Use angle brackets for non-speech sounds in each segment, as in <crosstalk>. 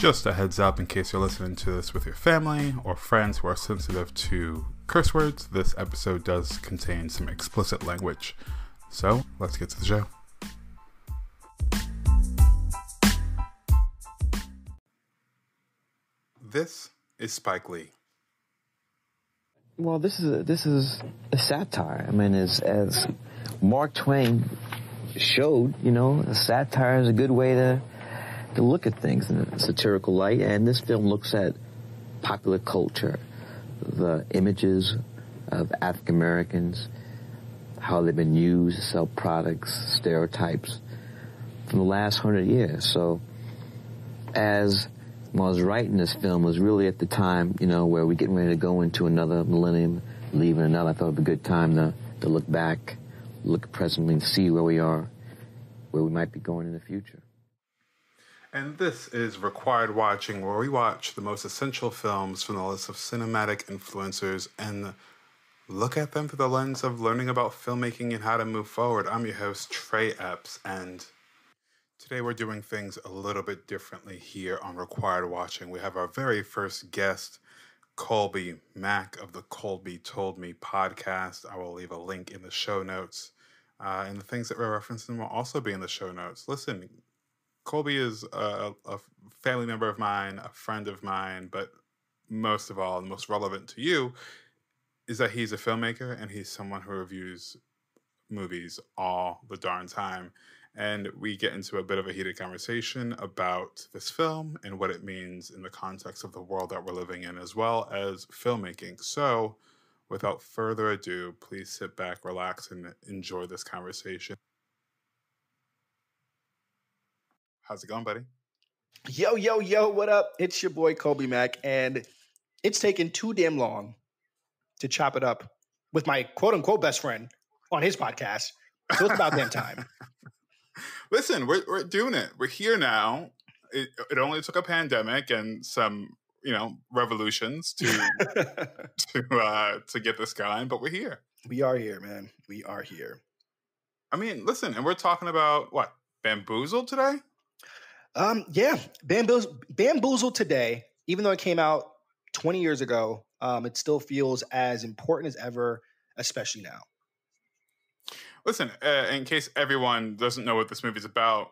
Just a heads up in case you're listening to this with your family or friends who are sensitive to curse words, this episode does contain some explicit language. So let's get to the show. This is Spike Lee. Well, this is a, this is a satire. I mean, as as Mark Twain showed, you know, a satire is a good way to to look at things in a satirical light. And this film looks at popular culture, the images of African Americans, how they've been used to sell products, stereotypes from the last hundred years. So, as when I was writing this film, was really at the time, you know, where we're getting ready to go into another millennium, leaving another. I thought it would be a good time to, to look back, look presently, and see where we are, where we might be going in the future. And this is Required Watching, where we watch the most essential films from the list of cinematic influencers and look at them through the lens of learning about filmmaking and how to move forward. I'm your host, Tray Epps, and today we're doing things a little bit differently here on Required Watching. We have our very first guest, Kolby Mac of the Kolby Told Me podcast. I will leave a link in the show notes. Uh, and the things that we're referencing will also be in the show notes. Listen, Kolby is a, a family member of mine, a friend of mine, but most of all, the most relevant to you, is that he's a filmmaker and he's someone who reviews movies all the darn time. And we get into a bit of a heated conversation about this film and what it means in the context of the world that we're living in, as well as filmmaking. So, without further ado, please sit back, relax, and enjoy this conversation. How's it going, buddy? Yo, yo, yo, what up? It's your boy Kolby Mac, and it's taken too damn long to chop it up with my quote unquote best friend on his podcast. So it's about damn time. <laughs> Listen, we're, we're doing it. We're here now. It, it only took a pandemic and some, you know, revolutions to <laughs> to uh, to get this going, but we're here. We are here, man. We are here. I mean, listen, and we're talking about what bamboozled today. Um, yeah, Bamboozle, Bamboozle today, even though it came out 20 years ago, um, it still feels as important as ever, especially now. Listen, uh, in case everyone doesn't know what this movie's about,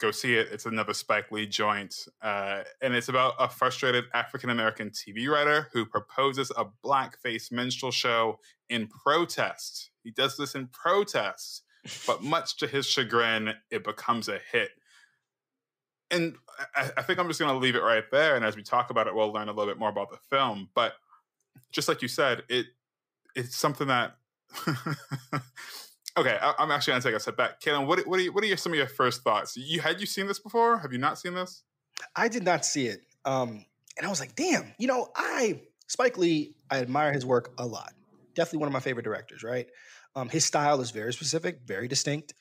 go see it. It's another Spike Lee joint, uh, and it's about a frustrated African American TV writer who proposes a blackface minstrel show in protest. He does this in protest, but much to his chagrin, it becomes a hit and I, I, think I'm just going to leave it right there. And as we talk about it, we'll learn a little bit more about the film. But just like you said, it it's something that. <laughs> okay, I, am actually going to take a step back. Kaylin, what what are you, what are your, some of your first thoughts? You had you seen this before? Have you not seen this? I did not see it, um, and I was like, damn. You know, I Spike Lee. I admire his work a lot. Definitely one of my favorite directors. Right. Um, his style is very specific, very distinct.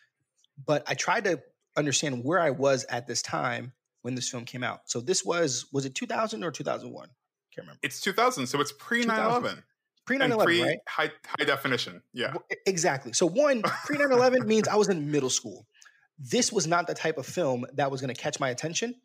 But I tried to understand where I was at this time when this film came out. So this was was it 2000 or 2001? Can't remember. It's 2000, so it's pre 9/11. Pre 9/11, pre right? High high definition. Yeah. Exactly. So one pre 9/11 means I was in middle school. This was not the type of film that was going to catch my attention.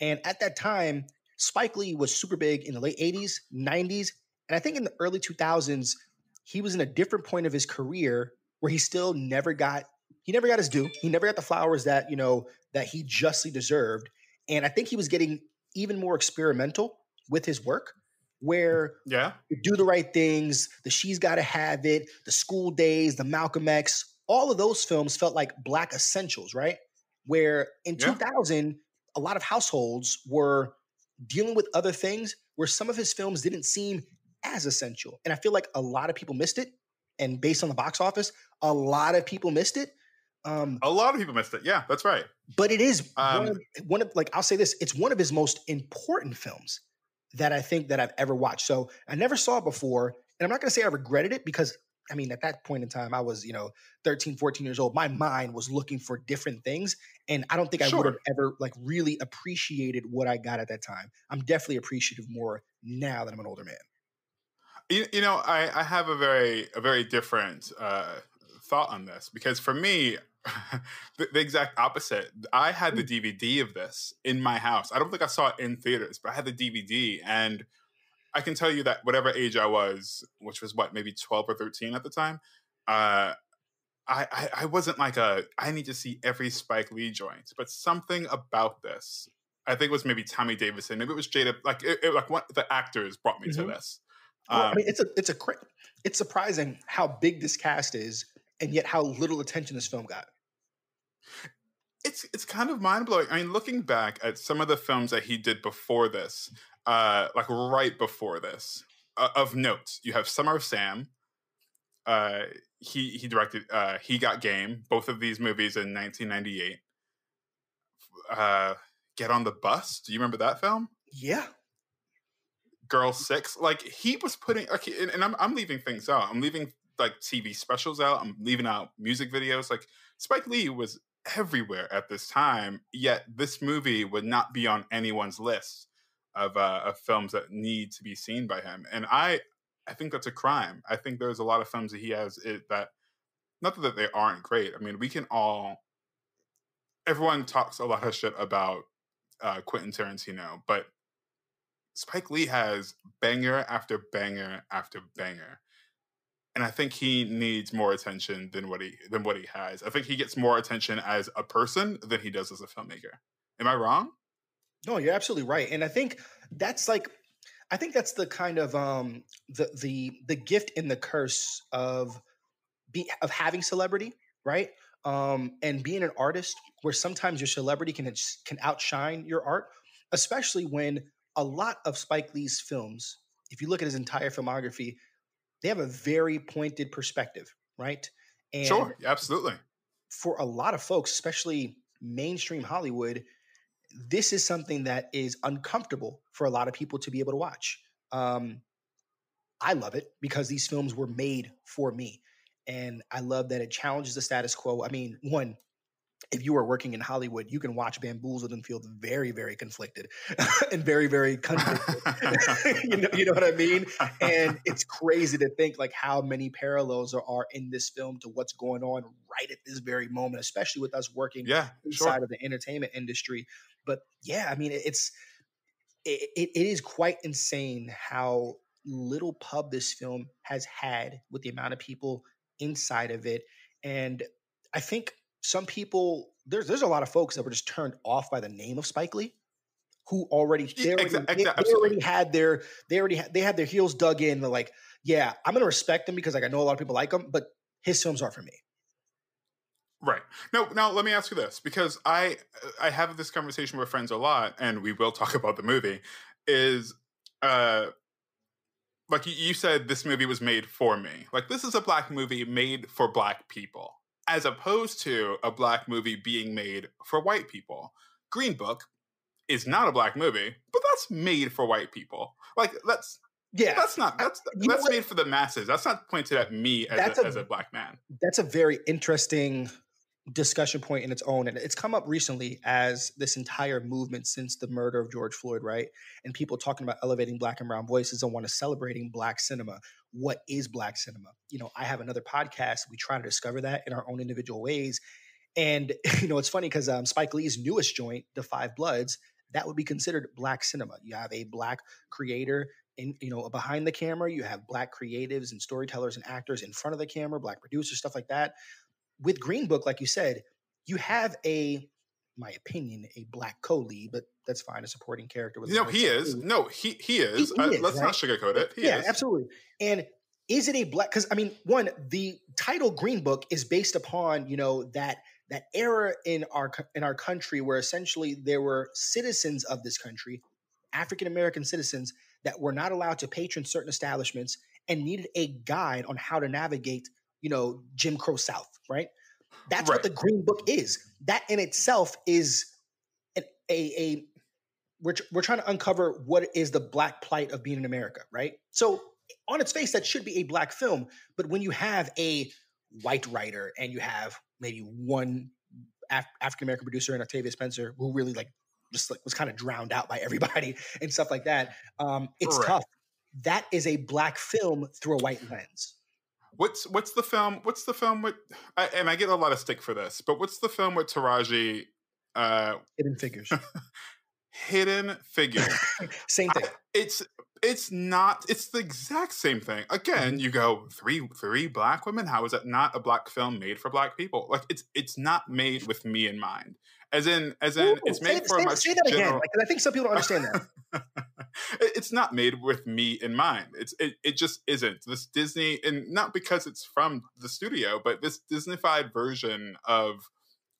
And at that time, Spike Lee was super big in the late 80s, 90s, and I think in the early 2000s, he was in a different point of his career where he still never got he never got his due. He never got the flowers that, you know, that he justly deserved. And I think he was getting even more experimental with his work where yeah do the right things the she's gotta have it the School Daze the malcolm x all of those films felt like black essentials right where in yeah. 2000 a lot of households were dealing with other things where some of his films didn't seem as essential and i feel like a lot of people missed it and based on the box office a lot of people missed it um, a lot of people missed it. Yeah, that's right. But it is um, one, of, one of like I'll say this: it's one of his most important films that I think that I've ever watched. So I never saw it before, and I'm not going to say I regretted it because I mean at that point in time I was you know 13, 14 years old. My mind was looking for different things, and I don't think I sure. would have ever like really appreciated what I got at that time. I'm definitely appreciative more now that I'm an older man. You, you know, I, I have a very a very different. Uh, thought on this because for me, <laughs> the, the, exact opposite. I had the DVD mm. of this in my house. I don't think I saw it in theaters, but I had the DVD, and I can tell you that whatever age I was, which was what maybe twelve or thirteen at the time, uh, I, I, I wasn't like a I need to see every Spike Lee joint, but something about this. I think it was maybe Tommy Davidson, maybe it was Jada. Like it, it like what the actors brought me mm-hmm. to this. Well, um, I mean, it's a it's a it's surprising how big this cast is, and yet how little attention this film got. It's it's kind of mind blowing. I mean, looking back at some of the films that he did before this, uh, like right before this, uh, of note, you have Summer of Sam. Uh, he he directed uh, He Got Game, both of these movies in 1998. Uh, Get on the Bus. Do you remember that film? Yeah. Girl Six. Like he was putting, okay, and, and I'm I'm leaving things out. I'm leaving like TV specials out. I'm leaving out music videos. Like Spike Lee was everywhere at this time. Yet this movie would not be on anyone's list of uh, of films that need to be seen by him. And I I think that's a crime. I think there's a lot of films that he has it, that not that they aren't great. I mean, we can all. Everyone talks a lot of shit about uh, Quentin Tarantino, but Spike Lee has banger after banger after banger. And I think he needs more attention than what he than what he has. I think he gets more attention as a person than he does as a filmmaker. Am I wrong? No, you're absolutely right. And I think that's like I think that's the kind of um the the the gift and the curse of be of having celebrity, right? Um and being an artist where sometimes your celebrity can can outshine your art, especially when a lot of Spike Lee's films, if you look at his entire filmography, they have a very pointed perspective, right? And sure, absolutely. For a lot of folks, especially mainstream Hollywood, this is something that is uncomfortable for a lot of people to be able to watch. Um, I love it because these films were made for me. And I love that it challenges the status quo. I mean, one, if you are working in Hollywood, you can watch Bamboozled and feel very, very conflicted <laughs> and very, very <laughs> conflicted. <laughs> you know, you know what I mean? And it's crazy to think like how many parallels there are in this film to what's going on right at this very moment, especially with us working yeah, inside sure. of the entertainment industry. But yeah, I mean, it's it, it is quite insane how little pub this film has had with the amount of people inside of it, and I think some people there's there's a lot of folks that were just turned off by the name of Spike Lee who already they already, exactly, they, they already had their they already had, they had their heels dug in. They're like, yeah, I'm gonna respect him because like I know a lot of people like him, but his films aren't for me. Right. Now, now let me ask you this because I I have this conversation with friends a lot, and we will talk about the movie. Is uh, like you said, this movie was made for me. Like this is a black movie made for black people, as opposed to a black movie being made for white people. Green Book is not a black movie, but that's made for white people. Like that's yeah, that's not that's that's made for the masses. That's not pointed at me as a, a, as a black man. That's a very interesting discussion point in its own and it's come up recently as this entire movement since the murder of george floyd right and people talking about elevating black and brown voices and want to celebrating black cinema what is black cinema? You know i have another podcast we try to discover that in our own individual ways and <laughs> you know it's funny because um, spike lee's newest joint the five bloods that would be considered black cinema. You have a black creator in you know behind the camera you have black creatives and storytellers and actors in front of the camera black producers stuff like that. With Green Book, like you said, you have a, my opinion, a black co-lead, but that's fine. A supporting character. With no, he is. No, he he is. He, he uh, is let's right? not sugarcoat it. He yeah, is. absolutely. And is it a black? Because I mean, one, the title Green Book is based upon you know that that era in our in our country where essentially there were citizens of this country, African American citizens that were not allowed to patron certain establishments and needed a guide on how to navigate you know, Jim Crow South, right? That's right. what the Green Book is. That in itself is an, a, a we're, we're trying to uncover what is the black plight of being in America, right? So on its face, that should be a black film. But when you have a white writer and you have maybe one Af- African American producer and Octavia Spencer who really like just like was kind of drowned out by everybody <laughs> and stuff like that, um, it's right. tough. That is a black film through a white lens. What's what's the film? What's the film with? I, and I get a lot of stick for this, but what's the film with Taraji? Uh, Hidden Figures. <laughs> Hidden Figures. <laughs> Same thing. I, it's it's not. It's the exact same thing. Again, mm-hmm. you go three three black women. How is that not a black film made for black people? Like it's it's not made with me in mind. As in, as in, Ooh, it's made say, for say, my. Say that general... again, because I think some people don't understand that. <laughs> it's not made with me in mind. It's it, it just isn't. This Disney, and not because it's from the studio, but this Disneyfied version of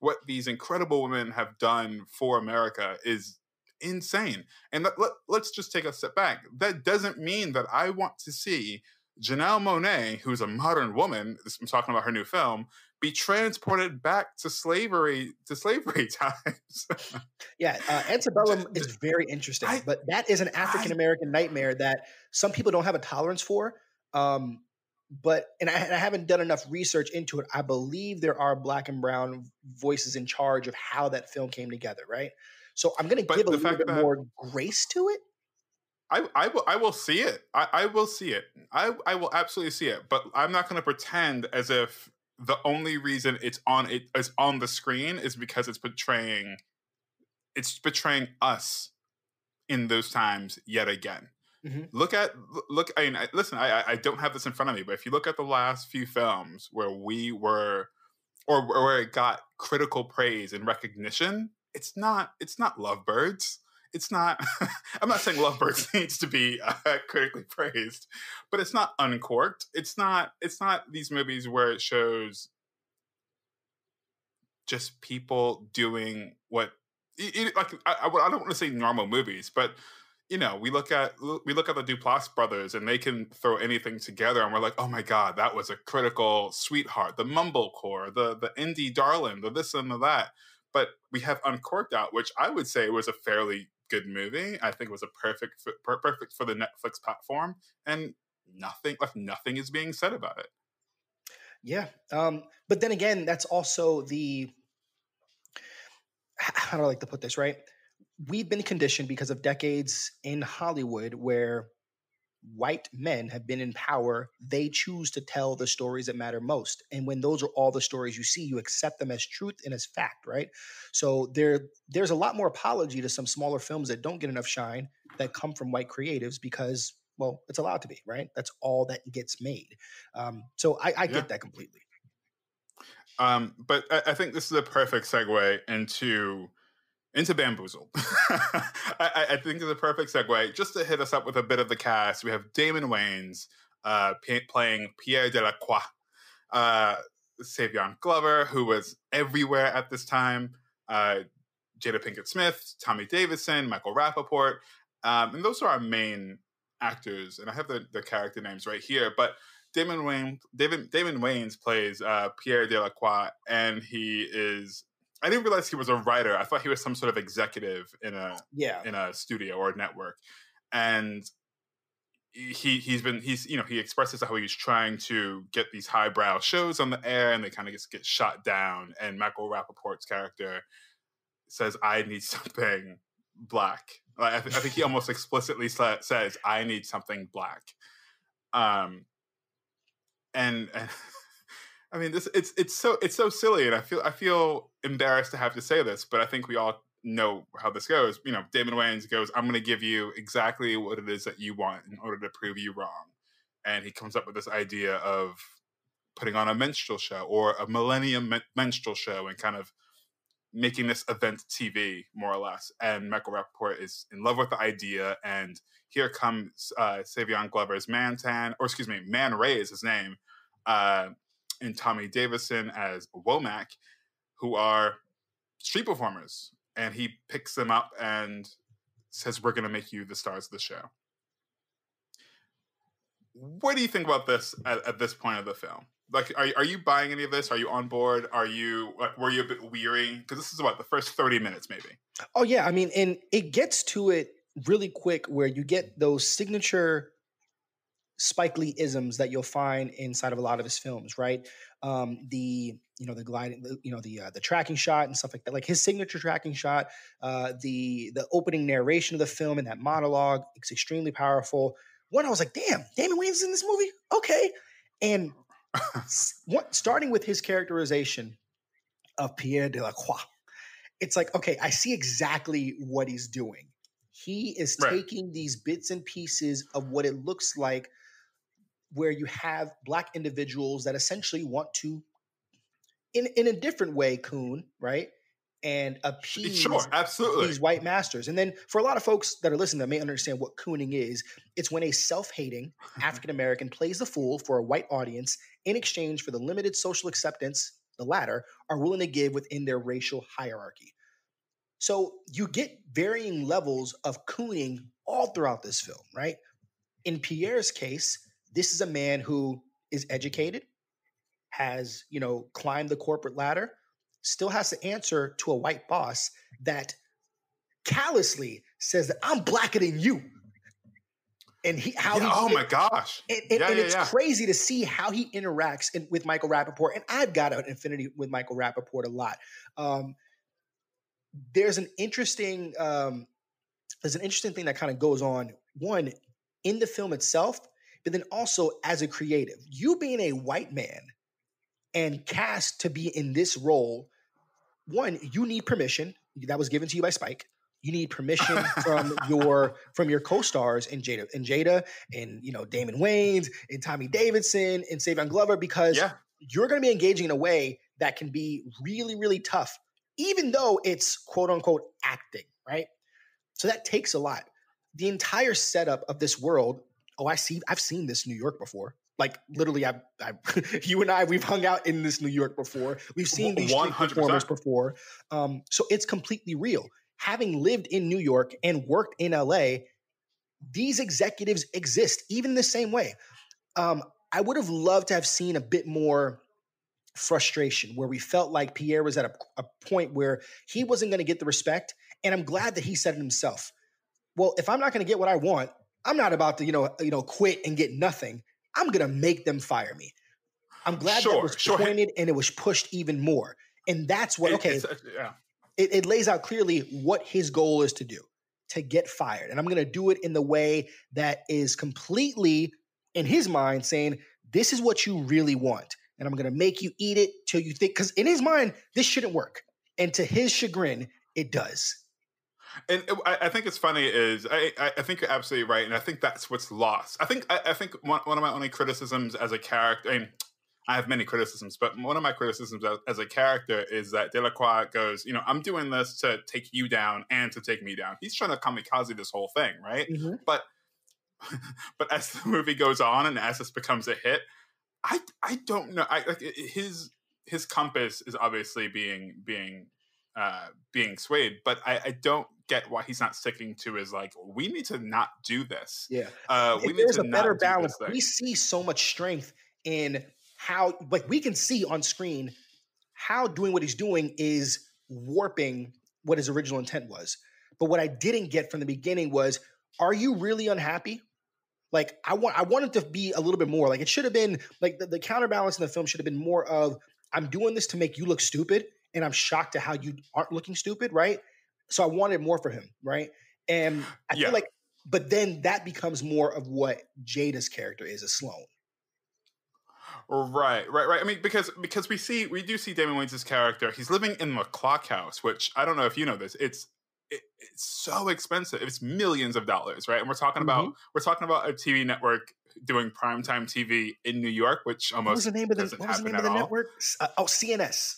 what these incredible women have done for America is insane. And let, let, let's just take a step back. That doesn't mean that I want to see Janelle Monáe, who's a modern woman, I'm talking about her new film, be transported back to slavery to slavery <laughs> times. yeah, uh, antebellum is very interesting, I, but that is an African American nightmare that some people don't have a tolerance for. Um, but and I, and I, haven't done enough research into it. I believe there are black and brown voices in charge of how that film came together, right? So I'm going to give a little bit more grace to it. I, I will I will see it. I, I will see it. I, I will absolutely see it. But I'm not going to pretend as if the only reason it's on it is on the screen is because it's betraying it's betraying us in those times yet again. Mm-hmm. Look at look. I mean, I, listen. I I don't have this in front of me, but if you look at the last few films where we were, or, or where it got critical praise and recognition, it's not it's not Lovebirds it's not <laughs> i'm not saying lovebirds <laughs> needs to be uh, critically praised but it's not uncorked. It's not it's not these movies where it shows just people doing what like I, I don't want to say normal movies but you know we look at we look at the duplass brothers and they can throw anything together and we're like oh my god that was a critical sweetheart. The mumblecore the the indie darling the this and the that. But we have uncorked out which i would say was a fairly good movie. I think it was a perfect perfect for the Netflix platform, and nothing like nothing is being said about it. Yeah, um, but then again, that's also the how do I like to put this right? We've been conditioned because of decades in Hollywood where white men have been in power, they choose to tell the stories that matter most. And when those are all the stories you see, you accept them as truth and as fact, right? So there there's a lot more apology to some smaller films that don't get enough shine that come from white creatives because well, it's allowed to be, right? That's all that gets made. Um, so I, I yeah. get that completely. Um, but I, I think this is a perfect segue into into Bamboozle. <laughs> I, I, think it's a perfect segue. Just to hit us up with a bit of the cast, we have Damon Wayans uh, p- playing Pierre Delacroix, uh, Savion Glover, who was everywhere at this time, uh, Jada Pinkett Smith, Tommy Davidson, Michael Rapaport. Um, and those are our main actors. And I have the, the character names right here. But Damon Wayne, David, Damon Wayans plays uh, Pierre Delacroix, and he is I didn't realize he was a writer. I thought he was some sort of executive in a yeah in a studio or a network, and he he's been he's you know he expresses how he's trying to get these highbrow shows on the air and they kind of just get shot down. And Michael Rapaport's character says, "I need something black." Like, I, th- I think he almost explicitly sa- says, "I need something black." Um, and, and <laughs> I mean, this it's it's so it's so silly, and I feel I feel embarrassed to have to say this, but I think we all know how this goes. You know, Damon Wayans goes, "I'm going to give you exactly what it is that you want in order to prove you wrong," and he comes up with this idea of putting on a minstrel show or a millennium minstrel show, and kind of making this event TV more or less. And Michael Rapaport is in love with the idea, and here comes uh, Savion Glover's Mantan, or excuse me, Man Ray is his name. Uh, and Tommy Davidson as Womack, who are street performers. And he picks them up and says, We're going to make you the stars of the show. What do you think about this at, at this point of the film? Like, are, are you buying any of this? Are you on board? Are you, like, were you a bit weary? Because this is what, the first 30 minutes, maybe? Oh, yeah. I mean, and it gets to it really quick where you get those signature Spike Lee isms that you'll find inside of a lot of his films, right? Um, the you know the gliding, the, you know the uh, the tracking shot and stuff like that, like his signature tracking shot, uh, the the opening narration of the film and that monologue, it's extremely powerful. One, I was like, damn, Damon Wayans in this movie, okay, and <laughs> what, starting with his characterization of Pierre Delacroix, it's like, okay, I see exactly what he's doing. He is right. taking these bits and pieces of what it looks like where you have black individuals that essentially want to in in a different way coon right and appease sure, absolutely. these white masters. And then for a lot of folks that are listening that may understand what cooning is, it's when a self-hating <laughs> African American plays the fool for a white audience in exchange for the limited social acceptance the latter are willing to give within their racial hierarchy. So you get varying levels of cooning all throughout this film, right? In Pierre's case, this is a man who is educated, has, you know, climbed the corporate ladder, still has to answer to a white boss that callously says that I'm blacker than you. And he, how yeah, he, oh my gosh, and, and, yeah, and yeah, it's crazy to see how he interacts in, with Michael Rapaport. And I've got an affinity with Michael Rapaport a lot. Um, there's an interesting, um, there's an interesting thing that kind of goes on. One in the film itself, but then also as a creative, you being a white man and cast to be in this role, one, you need permission that was given to you by Spike. You need permission <laughs> from your from your co-stars in Jada and Jada and you know Damon Wayans and Tommy Davidson and Savion Glover because yeah. you're going to be engaging in a way that can be really really tough, even though it's quote unquote acting, right? So that takes a lot. The entire setup of this world. Oh, I see. I've seen this New York before. Like literally, I, I, <laughs> you and I, we've hung out in this New York before. We've seen these street performers before. Um, so it's completely real. Having lived in New York and worked in LA, these executives exist even the same way. Um, I would have loved to have seen a bit more frustration where we felt like Pierre was at a, a point where he wasn't going to get the respect. And I'm glad that he said it himself. Well, if I'm not going to get what I want, I'm not about to, you know, you know, quit and get nothing. I'm gonna make them fire me. I'm glad sure, that was sure. pointed and it was pushed even more. And that's what okay. It, uh, yeah. It, it lays out clearly what his goal is to do to get fired. And I'm gonna do it in the way that is completely in his mind saying, This is what you really want. And I'm gonna make you eat it till you think because in his mind, this shouldn't work. And to his chagrin, it does. And I, think it's funny is I, I think you're absolutely right, and I think that's what's lost. I think I, I think one, one of my only criticisms as a character, I mean, I have many criticisms, but one of my criticisms as, as, a character is that Delacroix goes, you know, I'm doing this to take you down and to take me down. He's trying to kamikaze this whole thing, right? Mm-hmm. But <laughs> but as the movie goes on and as this becomes a hit, I I don't know. I like his his compass is obviously being being uh being swayed, but I, I don't get why he's not sticking to is like we need to not do this. Yeah, uh, we if need there's to a better balance. We see so much strength in how, like, we can see on screen how doing what he's doing is warping what his original intent was. But what I didn't get from the beginning was, are you really unhappy? Like I want, I wanted to be a little bit more. Like it should have been like the, the counterbalance in the film should have been more of, I'm doing this to make you look stupid, and I'm shocked at how you aren't looking stupid, right? So I wanted more for him, right? And I yeah. feel like, but then that becomes more of what Jada's character is as Sloan. Right, right, right. I mean, because because we see we do see Damon Wayans' character. He's living in the clock house, which I don't know if you know this. It's it, it's so expensive. It's millions of dollars, right? And we're talking about mm-hmm. we're talking about a TV network doing primetime TV in New York, which almost what was the name of the, what was the, name of the network? Uh, oh, CNS.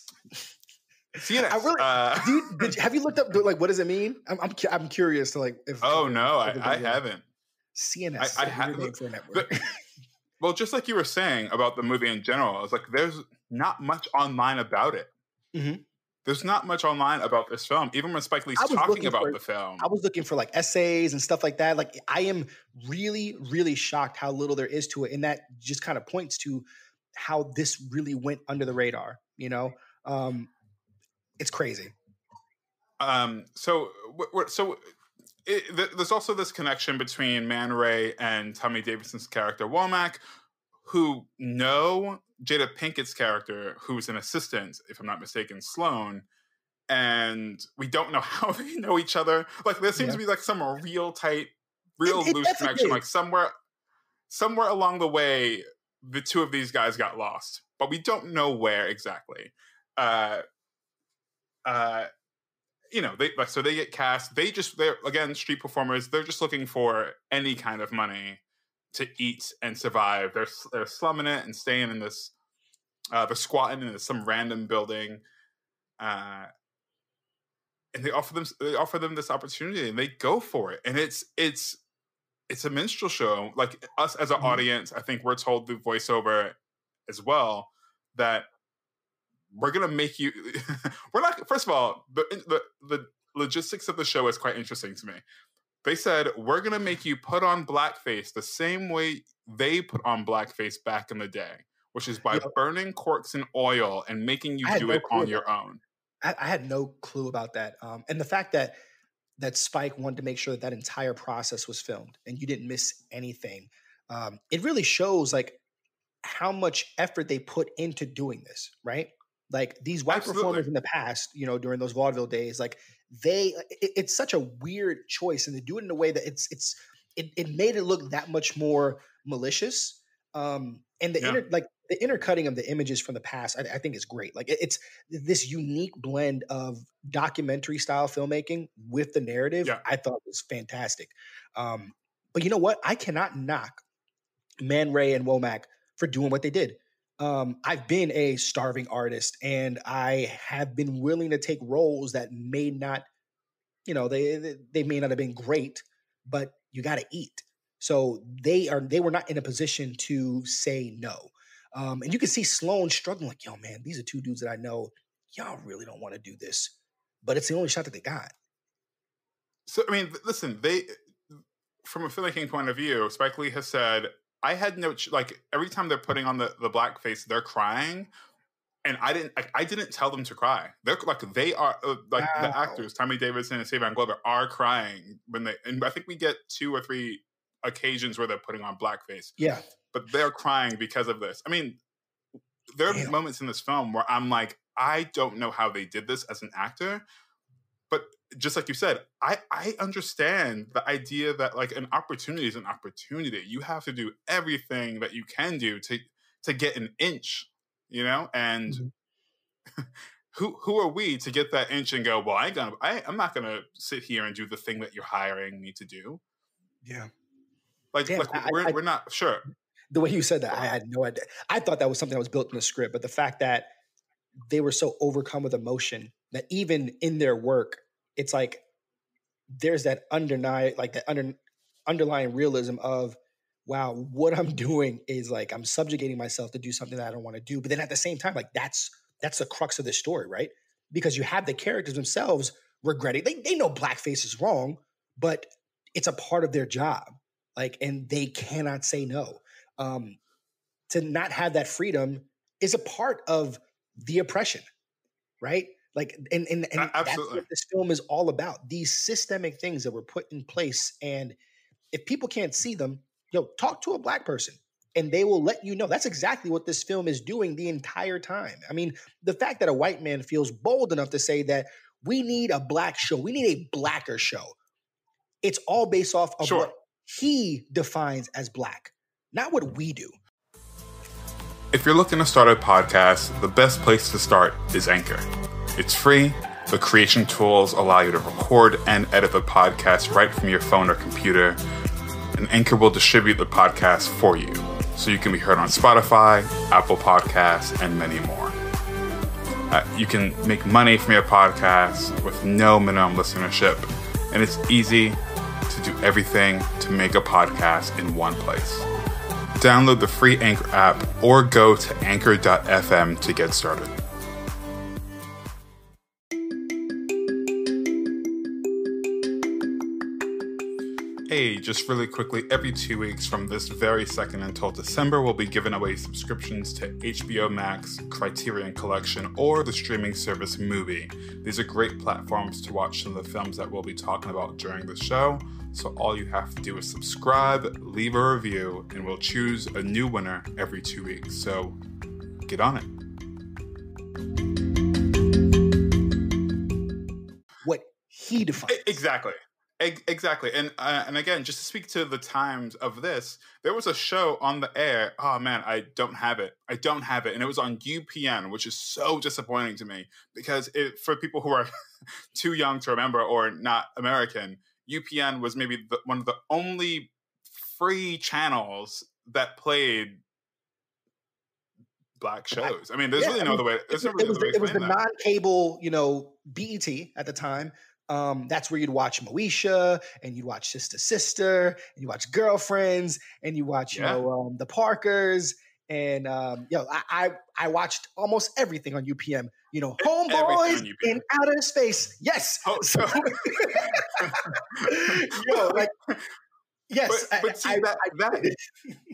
CNS. I really, uh, you, did, <laughs> have you looked up like what does it mean? I'm I'm, I'm curious to like. If, oh no, I, I haven't. CNS. I, I haven't. For network. But, <laughs> well, just like you were saying about the movie in general, I was like, there's not much online about it. Mm-hmm. There's not much online about this film, even when Spike Lee's talking about for, the film. I was looking for like essays and stuff like that. Like, I am really, really shocked how little there is to it, and that just kind of points to how this really went under the radar. You know, um, it's crazy. Um, so, so it, there's also this connection between Man Ray and Tommy Davidson's character Womack, who know Jada Pinkett's character, who's an assistant, if I'm not mistaken, Sloan, and we don't know <laughs> how they know each other. Like there seems yeah. to be like some real tight, real it, loose connection. Like somewhere, somewhere along the way, the two of these guys got lost, but we don't know where exactly. Uh, uh, you know, they like so they get cast. They just they're again street performers. They're just looking for any kind of money to eat and survive. They're they're slumming it and staying in this. Uh, they're squatting in some random building, uh, and they offer them they offer them this opportunity and they go for it. And it's it's it's a minstrel show. Like us as an mm-hmm. audience, I think we're told through voiceover as well that we're gonna make you. <laughs> we're not. First of all, the, the the logistics of the show is quite interesting to me. They said we're gonna make you put on blackface the same way they put on blackface back in the day, which is by yep. burning corks in oil and making you do no it on your own. I, I, had no clue about that, um, and the fact that that Spike wanted to make sure that that entire process was filmed and you didn't miss anything. Um, it really shows like how much effort they put into doing this, right? Like these white Absolutely. performers in the past, you know, during those vaudeville days, like they, it, it's such a weird choice, and they do it in a way that it's it's it, it made it look that much more malicious. Um, and the yeah. inner like the intercutting of the images from the past, I, I think is great. Like it, it's this unique blend of documentary style filmmaking with the narrative. Yeah. I thought was fantastic. Um, but you know what? I cannot knock Man Ray and Womack for doing what they did um, I've been a starving artist and I have been willing to take roles that may not, you know, they they may not have been great, but you got to eat. So they are they were not in a position to say no. Um, and you can see Sloan struggling, like, yo, man, these are two dudes that I know. Y'all really don't want to do this, but it's the only shot that they got. So I mean, listen, they from a filmmaking point of view, Spike Lee has said I had no like every time they're putting on the the blackface, they're crying, and I didn't like, I didn't tell them to cry. They're like they are uh, like wow. the actors, Tommy Davidson and Savion Glover, are crying when they. And I think we get two or three occasions where they're putting on blackface. Yeah, but they're crying because of this. I mean, there are Damn. moments in this film where I'm like, I don't know how they did this as an actor, just like you said, I I understand the idea that like an opportunity is an opportunity. You have to do everything that you can do to to get an inch, you know, and. Mm-hmm. <laughs> who who are we to get that inch and go? Well, I ain't gonna. I, I'm not gonna sit here and do the thing that you're hiring me to do. Yeah, like Damn, like I, we're I, we're not sure. The way you said that, I had no idea. I thought that was something that was built in the script, but the fact that they were so overcome with emotion that even in their work, it's like there's that underlying like that under underlying realism of wow what i'm <laughs> doing is like i'm subjugating myself to do something that i don't want to do but then at the same time like that's that's the crux of the story right? Because you have the characters themselves regretting they, they know blackface is wrong but it's a part of their job like and they cannot say no. Um to not have that freedom is a part of the oppression right like, and, and, and that's what this film is all about. These systemic things that were put in place. And if people can't see them, yo, talk to a black person and they will let you know. That's exactly what this film is doing the entire time. I mean, the fact that a white man feels bold enough to say that we need a black show, we need a blacker show. It's all based off of sure. what he defines as black, not what we do. If you're looking to start a podcast, the best place to start is Anchor. It's free. The creation tools allow you to record and edit the podcast right from your phone or computer. And Anchor will distribute the podcast for you so you can be heard on Spotify, Apple Podcasts, and many more. Uh, you can make money from your podcast with no minimum listenership, and it's easy to do everything to make a podcast in one place. Download the free Anchor app or go to anchor.fm to get started. Hey, just really quickly, every two weeks from this very second until December, we'll be giving away subscriptions to HBO Max, Criterion Collection, or the streaming service Mubi. These are great platforms to watch some of the films that we'll be talking about during the show. So all you have to do is subscribe, leave a review, and we'll choose a new winner every two weeks. So get on it. What he defines. Exactly Exactly, and uh, and again, just to speak to the times of this, there was a show on the air. Oh man, I don't have it. I don't have it, and it was on UPN, which is so disappointing to me because it, for people who are <laughs> too young to remember or not American, UPN was maybe the, one of the only free channels that played black shows. I mean, there's yeah, really no I mean, other way. There's it, really it was, the, it was the non-cable, you know, BET at the time um, that's where you'd watch Moesha and you'd watch Sister Sister and you watch Girlfriends and you watch, yeah. you know, um, the Parkers. And um, yo, I, I, I watched almost everything on UPN. You know, Homeboys in Outer Space. Yes. Oh, <laughs> so, <laughs> yo, like, yes. But, but see I, that, I, that,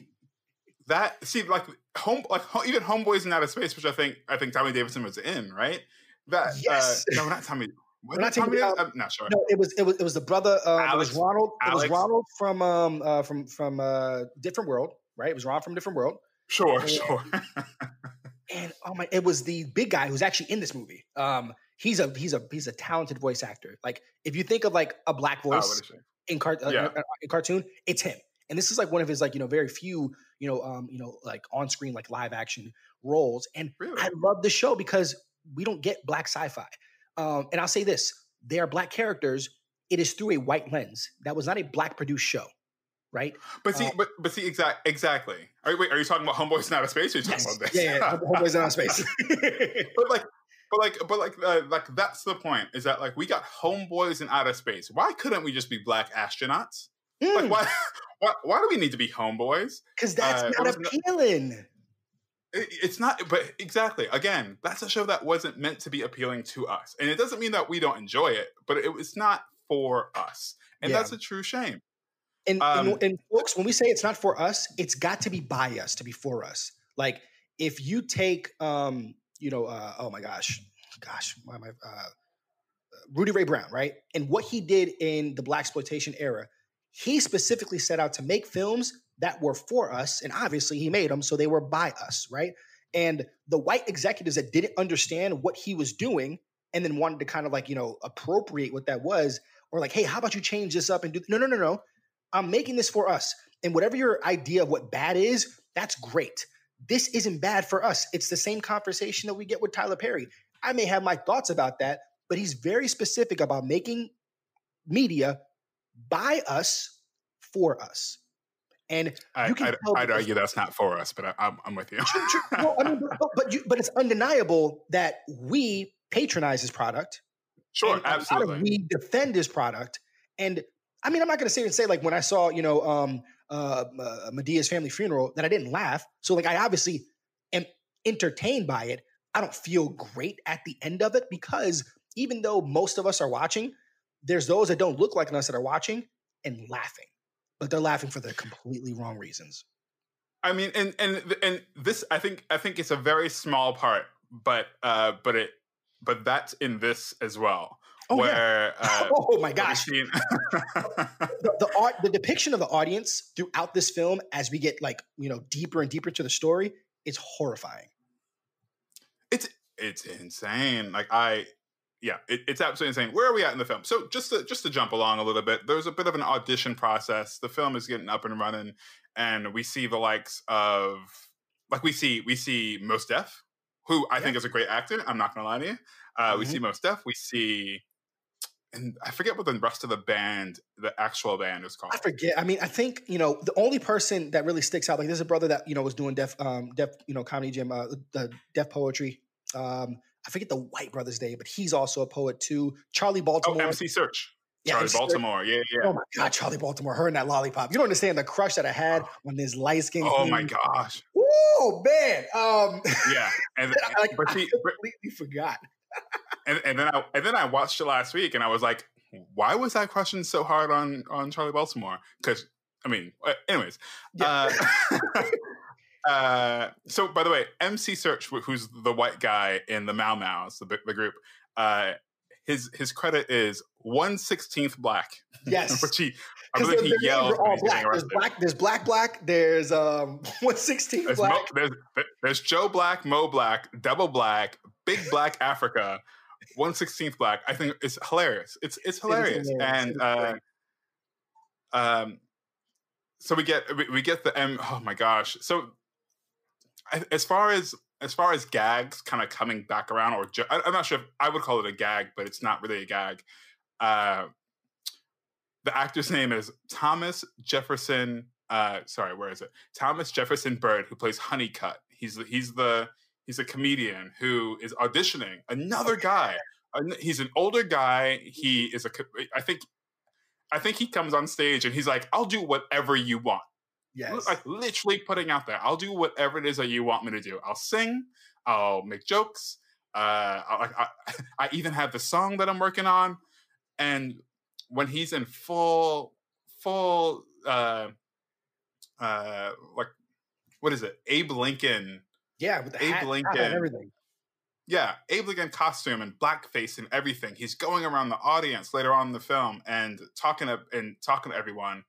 <laughs> that see like home like even Homeboys in Outer Space, which I think I think Tommy Davidson was in, right? That uh, yes. Uh, no, not Tommy. What not I'm not sure. No, it was it was it was the brother. Alex, it was Ronald. Alex. It was Ronald from um uh, from from uh different world, right? It was Ron from different world. Sure, and, sure. <laughs> and oh my, it was the big guy who's actually in this movie. Um, he's a he's a he's a talented voice actor. Like if you think of like a black oh, voice oh, in, car- uh, yeah. uh, in cartoon, it's him. And this is like one of his like you know very few you know um you know like on screen like live action roles. And really? I love the show because we don't get black sci-fi. Um, and I'll say this: they are black characters. It is through a white lens. That was not a black produced show, right? But see, uh, but but see, exact exactly. Are, wait, are you talking about Homeboys in Outer Space? Or are you talking yes. about this? Yeah, yeah, Homeboys in Outer Space. <laughs> but like, but like, but like, uh, like that's the point. Is that like we got homeboys in outer space? Why couldn't we just be black astronauts? Mm. Like hmm. why, <laughs> why? Why do we need to be homeboys? Because that's uh, not appealing. It's not, but exactly. Again, that's a show that wasn't meant to be appealing to us, and it doesn't mean that we don't enjoy it, but it was not for us, and yeah. that's a true shame. And, um, and, and folks, when we say it's not for us, it's got to be by us to be for us. Like if you take, um, you know, uh, oh my gosh, gosh, why am I? Uh, Rudy Ray Brown, right? And what he did in the blaxploitation era, he specifically set out to make films that were for us. And obviously he made them, so they were by us, right? And the white executives that didn't understand what he was doing and then wanted to kind of like, you know, appropriate what that was, or like, hey, how about you change this up and do no, no, no, no. I'm making this for us. And whatever your idea of what bad is, that's great. This isn't bad for us. It's the same conversation that we get with Tyler Perry. I may have my thoughts about that, but he's very specific about making media by us for us. And I, I'd, I'd argue that's not for us, but I, am with you. well, I mean, <laughs> but, but, you, but it's undeniable that we patronize this product. Sure, absolutely. We defend this product, and I mean, I'm not going to sit and say like when I saw you know um, uh, uh, Madea's family funeral that I didn't laugh. So like I obviously am entertained by it. I don't feel great at the end of it because even though most of us are watching, there's those that don't look like us that are watching and laughing but they're laughing for the completely wrong reasons. I mean, and and and this, I think, I think it's a very small part, but uh, but it, but that's in this as well. Oh, where yeah. uh, <laughs> oh my gosh <laughs> the, the, art the depiction of the audience throughout this film as we get like you know deeper and deeper to the story is horrifying it's it's insane like i yeah, it, it's absolutely insane. Where are we at in the film? So just to just to jump along a little bit, there's a bit of an audition process. The film is getting up and running, and we see the likes of like we see we see Mos Def, who I yeah. think is a great actor. I'm not gonna lie to you. Uh, mm-hmm. We see Mos Def. We see, and I forget what the rest of the band, the actual band, is called. I forget. I mean, I think you know the only person that really sticks out. Like there's a brother that you know was doing Def, um, Def, you know, comedy gym, uh, the Def Poetry. Um, I forget the White Brothers' name, but he's also a poet too. Charlie oh, Baltimore. Oh, MC Serch. Yeah, Charlie MC Baltimore. Yeah, yeah. Oh my God, Charlie Baltimore. Her and that lollipop. You don't understand the crush that I had on this light skin. Oh my gosh. Oh man. Um, yeah, <laughs> and, I, like, but I completely forgot. and, and then I and then I watched it last week, and I was like, why was that question so hard on on Charlie Baltimore? Because I mean, anyways. Yeah. Uh, <laughs> Uh, so by the way, MC Serch, who's the white guy in the Mau Mau's, the, the group, uh, his his credit is one sixteenth black. <laughs> Yes, which he I believe he yells. All black. There's black. There's black. Black. There's um <laughs> one sixteenth black. Mo, there's, there's Joe Black, Mo Black, Double Black, Big Black Africa, one sixteenth black. I think it's hilarious. It's it's hilarious, it hilarious. and uh, Um, so we get we, we get the M. Oh my gosh! So as far as as far as gags kind of coming back around, or ju- I, am not sure if I would call it a gag, but it's not really a gag. Uh, the actor's name is Thomas Jefferson. Uh, sorry, where is it? Thomas Jefferson Byrd, who plays Honeycutt. He's the, he's the he's a comedian who is auditioning another guy. He's an older guy. He is a. I think, I think he comes on stage and he's like, "I'll do whatever you want." Yes. Like literally putting out there, I'll do whatever it is that you want me to do. I'll sing. I'll make jokes. Uh, I, I, <laughs> I even have the song that I'm working on, and when he's in full, full, uh, uh, like, what is it? Abe Lincoln. Yeah, with the Abe hat, Lincoln, hat everything. Yeah, Abe Lincoln costume and blackface and everything. He's going around the audience later on in the film and talking to and talking to everyone.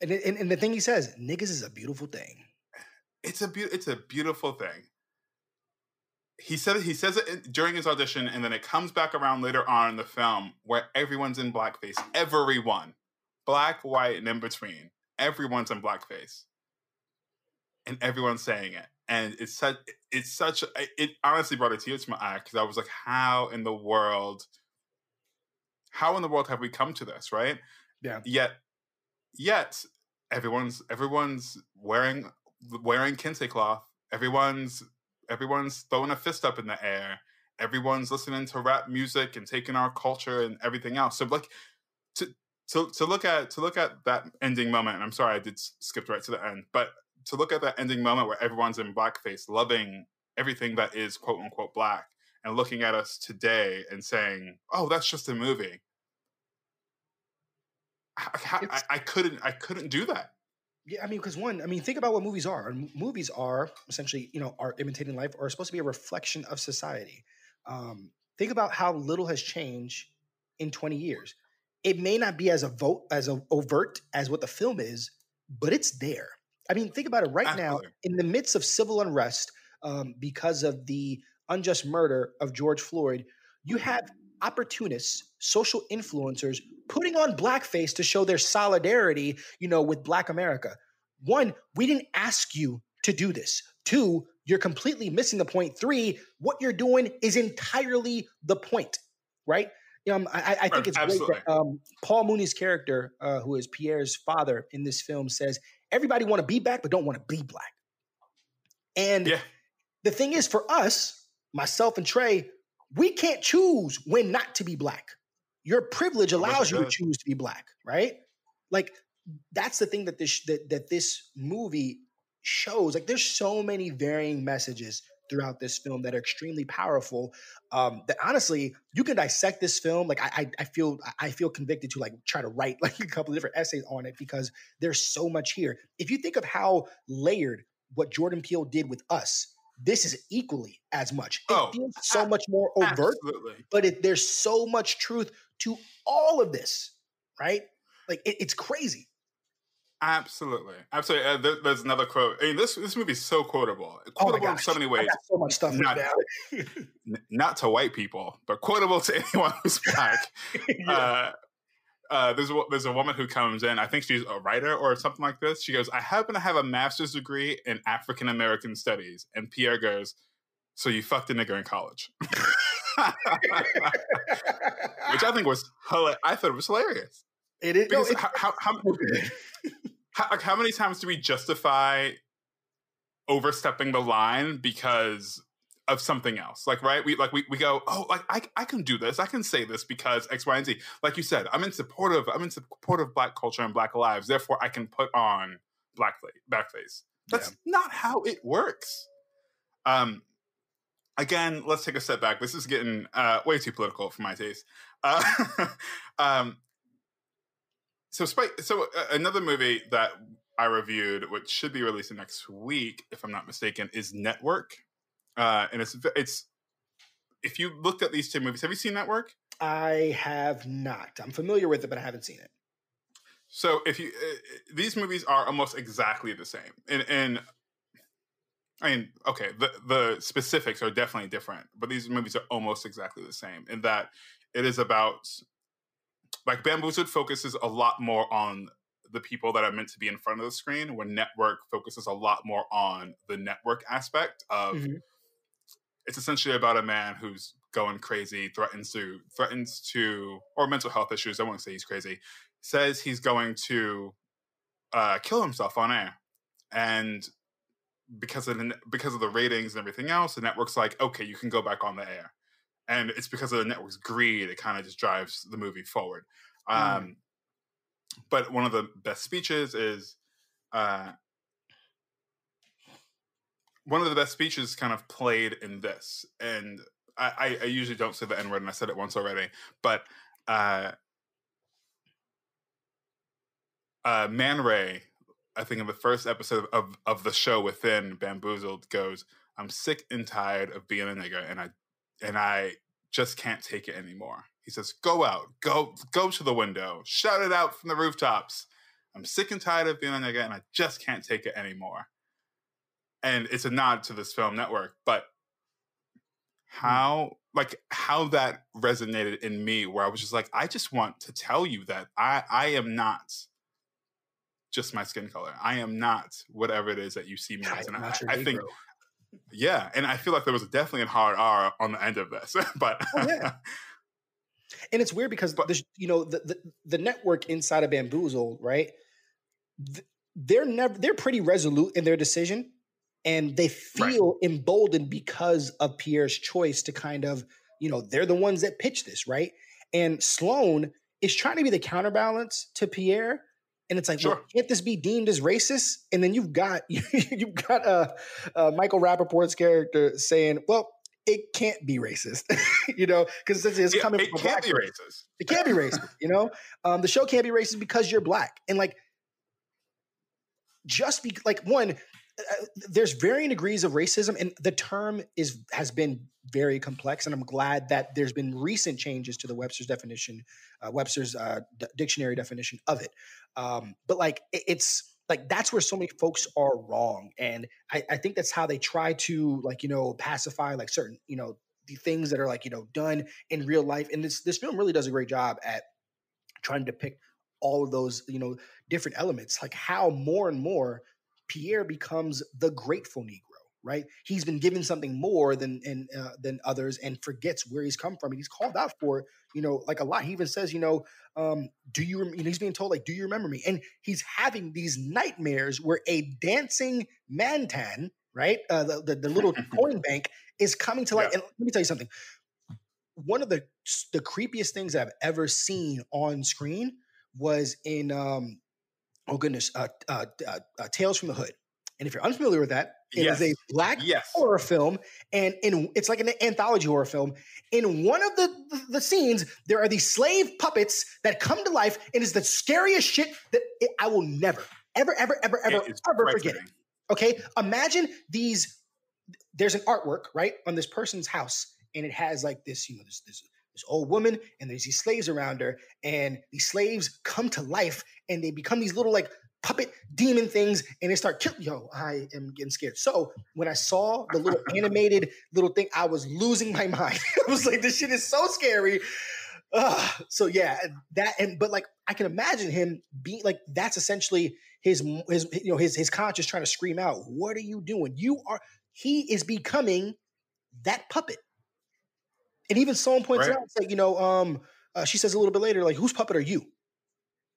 And, and, and the thing he says, niggas is a beautiful thing. It's a be- it's a beautiful thing. He said he says it during his audition, and then it comes back around later on in the film where everyone's in blackface. Everyone, black, white, and in between, everyone's in blackface, and everyone's saying it and it's such it's such it honestly brought a tear to my eye because I was like, how in the world, how in the world have we come to this, right? Yeah. Yet, yet everyone's everyone's wearing wearing kente cloth. Everyone's everyone's throwing a fist up in the air. Everyone's listening to rap music and taking our culture and everything else. So like to to to look at to look at that ending moment. I'm sorry I did skip right to the end, but to look at that ending moment where everyone's in blackface, loving everything that is quote unquote black, and looking at us today and saying, "Oh, that's just a movie." I, I, I couldn't. I couldn't do that. Yeah, I mean, because one, I mean, think about what movies are. Movies are essentially, you know, are imitating life, or supposed to be a reflection of society. Um, think about how little has changed in 20 years. It may not be as a vote as a overt as what the film is, but it's there. I mean, think about it right Absolutely. now in the midst of civil unrest um, because of the unjust murder of George Floyd, you have opportunists, social influencers putting on blackface to show their solidarity, you know, with Black America. One, we didn't ask you to do this. Two, you're completely missing the point. Three, what you're doing is entirely the point, right? Um, I, I think it's Absolutely. great that um, Paul Mooney's character, uh, who is Pierre's father in this film, says everybody want to be black, but don't want to be black. And yeah. the thing is, for us, myself and Tray, we can't choose when not to be black. Your privilege allows you to choose to be black, right? Like that's the thing that this that, that this movie shows. Like there's so many varying messages throughout this film that are extremely powerful. Um, that honestly, you can dissect this film. Like I, I, I feel, I feel convicted to like try to write <laughs> like a couple of different essays on it because there's so much here. If you think of how layered what Jordan Peele did with us, this is equally as much. It oh, feels so much more overt, absolutely. but it, there's so much truth to all of this, right? Like it, it's crazy. Absolutely, absolutely. Uh, there, there's another quote. I mean, this this movie is so quotable. Oh quotable oh in so many ways. so much stuff. Not, not to white people, but quotable to <laughs> anyone who's black. <laughs> yeah. uh, uh, there's a, there's a woman who comes in. I think she's a writer or something like this. She goes, "I happen to have a master's degree in African American studies." And Pierre goes, "So you fucked a nigger in college?" <laughs> Which I think was I thought it was hilarious. It is because no, how, how, how, <laughs> how, how many times do we justify overstepping the line because of something else like right? We like we, we go oh like I, I can do this. I can say this because x y and z. Like you said i'm in support of i'm in support of black culture and black lives. Therefore i can put on black blackface that's yeah. not how it works. Um again let's take a step back. This is getting uh way too political for my taste. Uh <laughs> um so Spike. So uh, another movie that I reviewed, which should be releasing next week, if I'm not mistaken, is Network. Uh, and it's it's if you looked at these two movies, have you seen Network? I have not. I'm familiar with it, but I haven't seen it. So if you uh, these movies are almost exactly the same, and and I mean, okay, the the specifics are definitely different, but these movies are almost exactly the same in that it is about like Bamboozled focuses a lot more on the people that are meant to be in front of the screen, when Network focuses a lot more on the network aspect of. Mm-hmm. It's essentially about a man who's going crazy, threatens to threatens to or mental health issues. I won't say he's crazy. Says he's going to uh, kill himself on air, and because of the because of the ratings and everything else, the network's like, okay, you can go back on the air, and it's because of the network's greed. It kind of just drives the movie forward. Mm. Um, but one of the best speeches is uh, one of the best speeches kind of played in this, and I, I usually don't say the N word, and I said it once already, but uh, uh, Man Ray, I think in the first episode of, of the show within Bamboozled, goes, "I'm sick and tired of being a nigger, and I and I just can't take it anymore." He says, "Go out, go go to the window, shout it out from the rooftops. I'm sick and tired of being a nigger, and I just can't take it anymore." And it's a nod to this film network, but hmm. how like how that resonated in me where i was just like i just want to tell you that i i am not just my skin color. I am not whatever it is that you see me as. And I, I, think yeah and i feel like there was definitely a hard r on the end of this <laughs> but oh, yeah. <laughs> and it's weird because but, the, you know the, the, the network inside of bamboozle right? They're never they're pretty resolute in their decision and they feel right. emboldened because of Pierre's choice to kind of, you know, they're the ones that pitch this, right? And Sloan is trying to be the counterbalance to Pierre. And it's like, sure. well, can't this be deemed as racist? And then you've got <laughs> you've got uh, uh, Michael Rappaport's character saying, "Well, it can't be racist," <laughs> you know, because it's, it's, coming it from can't be racist. It can't be racist, you know. <laughs> Um, the show can't be racist because you're black, and like, just be like one there's varying degrees of racism and the term is has been very complex and i'm glad that there's been recent changes to the webster's definition uh, webster's uh, d- dictionary definition of it. Um, but like it, it's like that's where so many folks are wrong and I, I think that's how they try to like you know pacify like certain you know the things that are like you know done in real life and this this film really does a great job at trying to depict all of those you know different elements. Like how more and more Pierre becomes the grateful Negro, right? He's been given something more than and, uh, than others and forgets where he's come from. And he's called out for, you know, like a lot. He even says, you know, um, do you, rem-? you know, he's being told like, do you remember me? And he's having these nightmares where a dancing mantan, right? Uh, the, the, the little coin <laughs> bank is coming to life. Yeah. And let me tell you something. One of the, the creepiest things I've ever seen on screen was in um, oh goodness, uh, uh, uh, uh, Tales from the Hood. And if you're unfamiliar with that, it yes. is a black yes. horror film, and in it's like an anthology horror film. In one of the, the, the scenes, there are these slave puppets that come to life, and it's the scariest shit that it, I will never, ever, ever, ever, ever, ever forget it. Okay, imagine these. There's an artwork right on this person's house, and it has like this, you know, this this this old woman, and there's these slaves around her, and these slaves come to life, and they become these little like puppet demon things, and they start killing. Yo, I am getting scared. So when I saw the little <laughs> animated little thing, I was losing my <laughs> mind. I was like, this shit is so scary. Uh, so yeah, that and but like I can imagine him being like that's essentially his his you know his his conscious trying to scream out, "What are you doing? You are." He is becoming that puppet. And even Sloan points right. out, it's like, you know, um, uh, she says a little bit later, like, whose puppet are you?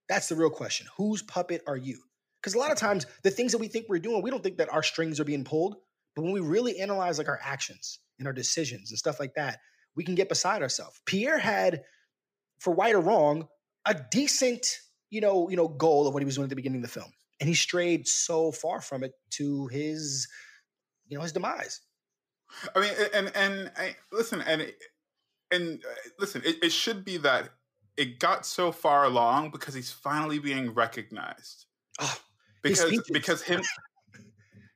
That's the real question. Whose puppet are you? Because a lot of times, the things that we think we're doing, we don't think that our strings are being pulled. But when we really analyze like our actions and our decisions and stuff like that, we can get beside ourselves. Pierre had, for right or wrong, a decent, you know, you know, goal of what he was doing at the beginning of the film, and he strayed so far from it to his, you know, his demise. I mean, and and I, listen, and and uh, listen, it, it should be that it got so far along because he's finally being recognized. Oh, because because him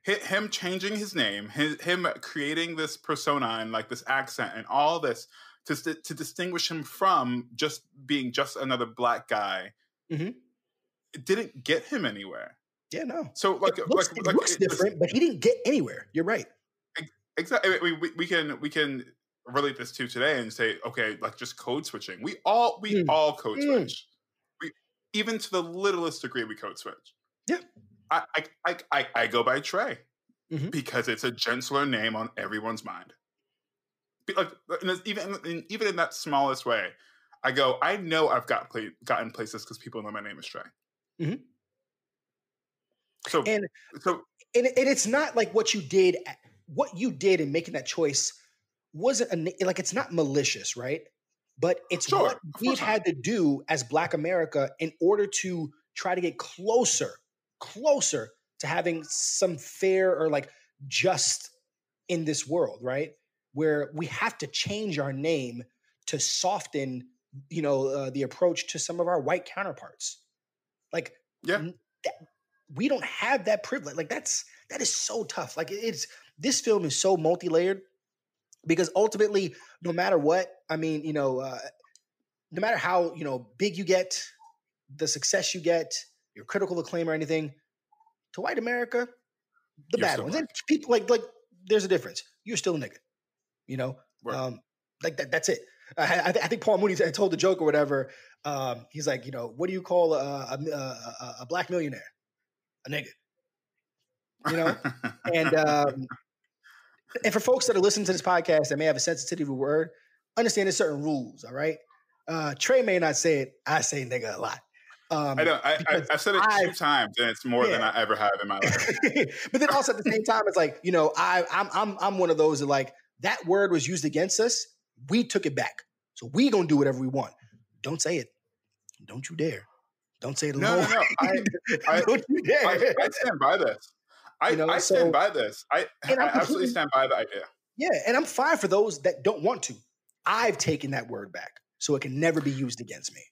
him changing his name, his, him creating this persona and like this accent and all this to to distinguish him from just being just another black guy. Mm-hmm. It didn't get him anywhere. Yeah, no. So like, it looks, like, it like, looks different, but he didn't get anywhere. You're right. Exactly. We, we, we can we can relate this to today and say, okay, like just code switching. We all we Mm. all code Mm. switch. We even to the littlest degree we code switch. Yeah. I I I, I, go by Tray Mhm. because it's a gentler name on everyone's mind. Like even in, even in that smallest way, I go. I know I've got pla- gotten places because people know my name is Tray. Mhm. So And so and, and it's not like what you did what you did in making that choice wasn't a, like it's not malicious right? But it's Sure, what we've had to do as black america in order to try to get closer closer to having some fair or like just in this world right? Where we have to change our name to soften you know uh, the approach to some of our white counterparts. Like Yeah. that, we don't have that privilege like that's that is so tough. Like it's this film is so multi-layered because ultimately no matter what i mean you know uh, no matter how you know big you get the success you get your critical acclaim or anything to white america the You're bad ones. And people like like there's a difference. You're still a nigga you know? Word. um like that that's it. I, I, thi- I think paul mooney told the joke or whatever um he's like you know what do you call a a, a, a- a black millionaire? A nigga. You know? <laughs> And um, and for folks that are listening to this podcast that may have a sensitivity of a word, understand there's certain rules. All right, uh, Tray may not say it. I say nigga a lot. Um, I don't. I, I, I've said it 2 I've- times, and it's more than I ever have in my life. <laughs> but then also at the same time, it's like you know, I I'm I'm I'm one of those that like that word was used against us. We took it back, so we gonna do whatever we want. Don't say it. Don't you dare. Don't say it No, alone. no, no. I, <laughs> I- Don't you dare. I, I stand by this. I, You know, I stand so- by this. I, I absolutely stand by the idea. Yeah, and I'm fine for those that don't want to. I've taken that word back, so it can never be used against me.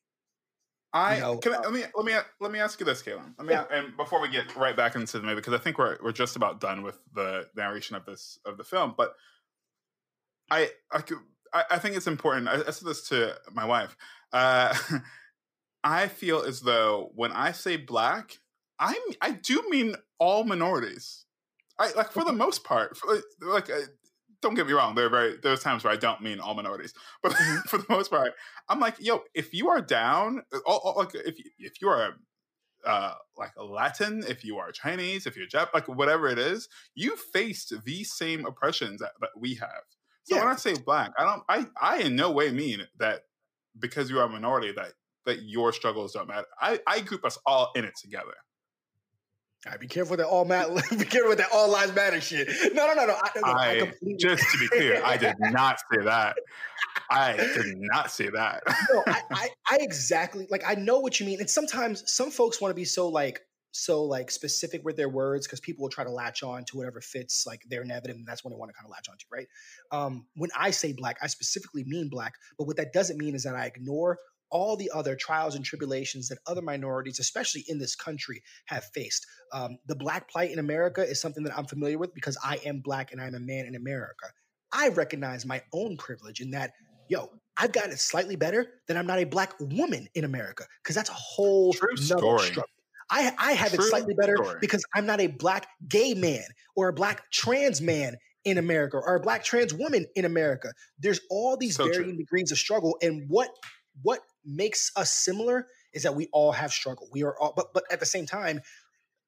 I know, can I, uh, let me let me let me ask you this, Kaylin. Let me Yeah. and before we get right back into the movie, because I think we're we're just about done with the narration of this of the film. But I I could, I, I think it's important. I, I said this to my wife. Uh, <laughs> I feel as though when I say black, I I do mean all minorities. I like for the most part. For, like, uh, don't get me wrong. There are very there's times where I don't mean all minorities, <laughs> but for the most part, I'm like, yo, if you are down, all, all- like if you- if you are uh, like a Latin, if you are Chinese, if you're Jap, like whatever it is, you faced these same oppressions that, that we have. So when I say black, I don't, I, I in no way mean that because you are a minority that that your struggles don't matter. I, I group us all in it together. Right, be careful with that all matter. <laughs> be careful with that all lives matter shit. No, no, no, no. I, look, I I, completely. just to be clear, I did <laughs> not say that. I did not say that. no, I, <laughs> I, I exactly like. I know what you mean. And sometimes some folks want to be so like so like specific with their words because people will try to latch on to whatever fits like their narrative, and that's when they want to kind of latch onto, right? Um, when I say black, I specifically mean black, but what that doesn't mean is that I ignore all the other trials and tribulations that other minorities, especially in this country, have faced. Um, the black plight in America is something that I'm familiar with because I am black and I'm a man in America. I recognize my own privilege in that, yo, I've got it slightly better than I'm not a black woman in America because that's a whole True struggle. I, I have it slightly better story. because I'm not a black gay man or a black trans man in America or a black trans woman in America. There's all these So true. varying degrees of struggle, and what what makes us similar is that we all have struggle. We are all, but but at the same time,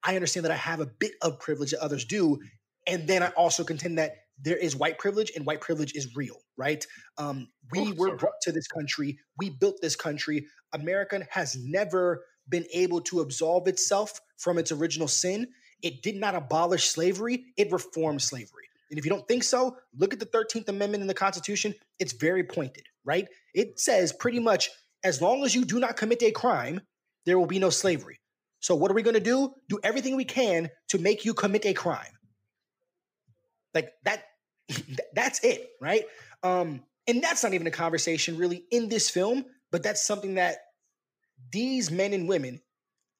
I understand that I have a bit of privilege that others do, and then I also contend that there is white privilege, and white privilege is real, right? Um, we were brought to this country, we built this country. America has never been able to absolve itself from its original sin. It did not abolish slavery; it reformed slavery. And if you don't think so, look at the 13th Amendment in the Constitution. It's very pointed, right? It says pretty much as long as you do not commit a crime, there will be no slavery. So, what are we going to do? Do everything we can to make you commit a crime. Like that, <laughs> that's it, right? Um, and that's not even a conversation really in this film, but that's something that these men and women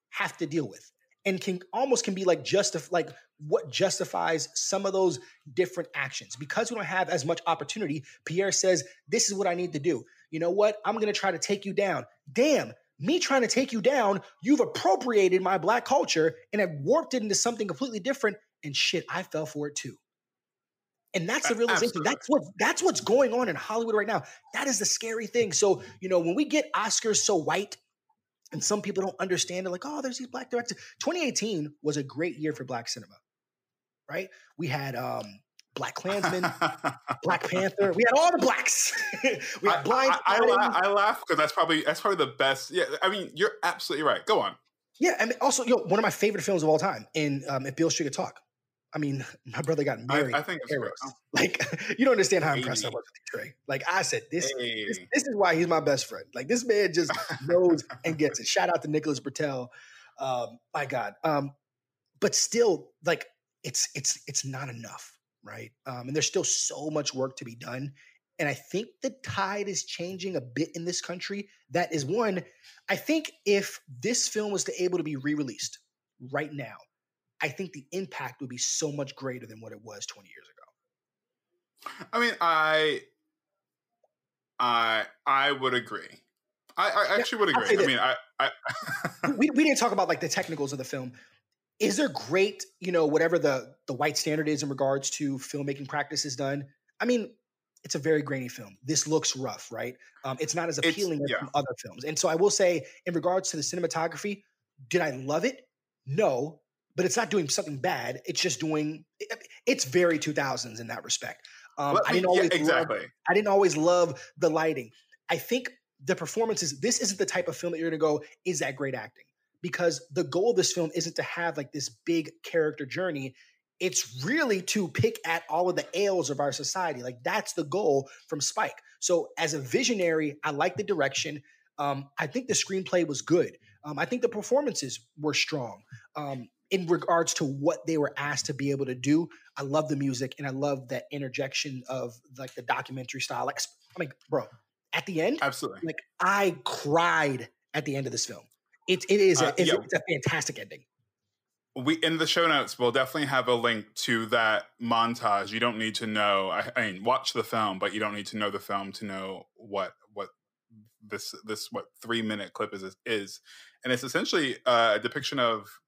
have to deal with and can almost can be like justif- like what justifies some of those different actions because we don't have as much opportunity pierre says this is what i need to do you know what i'm going to try to take you down damn me trying to take you down you've appropriated my black culture and have warped it into something completely different and shit i fell for it too And that's the realization. Absolutely. That's what that's what's going on in Hollywood right now. That is the scary thing. So, you know, when we get Oscars so white and some people don't understand it, like, oh, there's these black directors. 2018 was a great year for black cinema, right? We had um BlacKkKlansman, <laughs> Black Panther. We had all the blacks. <laughs> we had I, Blind. I, I, I laugh because that's probably that's probably the best. Yeah, I mean, you're absolutely right. Go on. Yeah, I mean, also, yo, one of my favorite films of all time. In um, if Beale Street could talk. I mean, <laughs> my brother got married. I think it's Eros. Like, you don't understand how impressed I was with Tray. Like I said, this, Hey. this this is why he's my best friend. Like this man just knows and gets it. Shout out to Nicholas Britell. Um, my God. Um, but still, like it's it's it's not enough, right? Um, and there's still so much work to be done. And I think the tide is changing a bit in this country. That is one. I think if this film was to able to be re-released right now, I think the impact would be so much greater than what it was 20 years ago. I mean, I, I, I would agree. I, I actually would agree. I mean, I, I we, we <laughs> didn't talk about like the technicals of the film. Is there great, you know, whatever the the white standard is in regards to filmmaking practices done? I mean, it's a very grainy film. This looks rough, right? Um, it's not as It's- appealing as yeah. other films. And so I will say, in regards to the cinematography, did I love it? No, but it's not doing something bad. It's just doing. it- it's very 2000s in that respect. Um, I didn't yeah, always love exactly. I didn't always love the lighting. I think the performances, this isn't the type of film that you're gonna go, is that great acting? Because the goal of this film isn't to have like this big character journey. It's really to pick at all of the ails of our society. Like that's the goal from Spike. So as a visionary, I like the direction. Um, I think the screenplay was good. Um, I think the performances were strong. Um, in regards to what they were asked to be able to do, I love the music and I love that interjection of like the documentary style. Like, I mean, bro, at the end, Absolutely. like I cried at the end of this film. It it is a, Uh, it's, yeah. it's a fantastic ending. we in the show notes we'll definitely have a link to that montage you don't need to know I, I mean watch the film but you don't need to know the film to know what what this this what three minute clip is is and it's essentially uh, a depiction of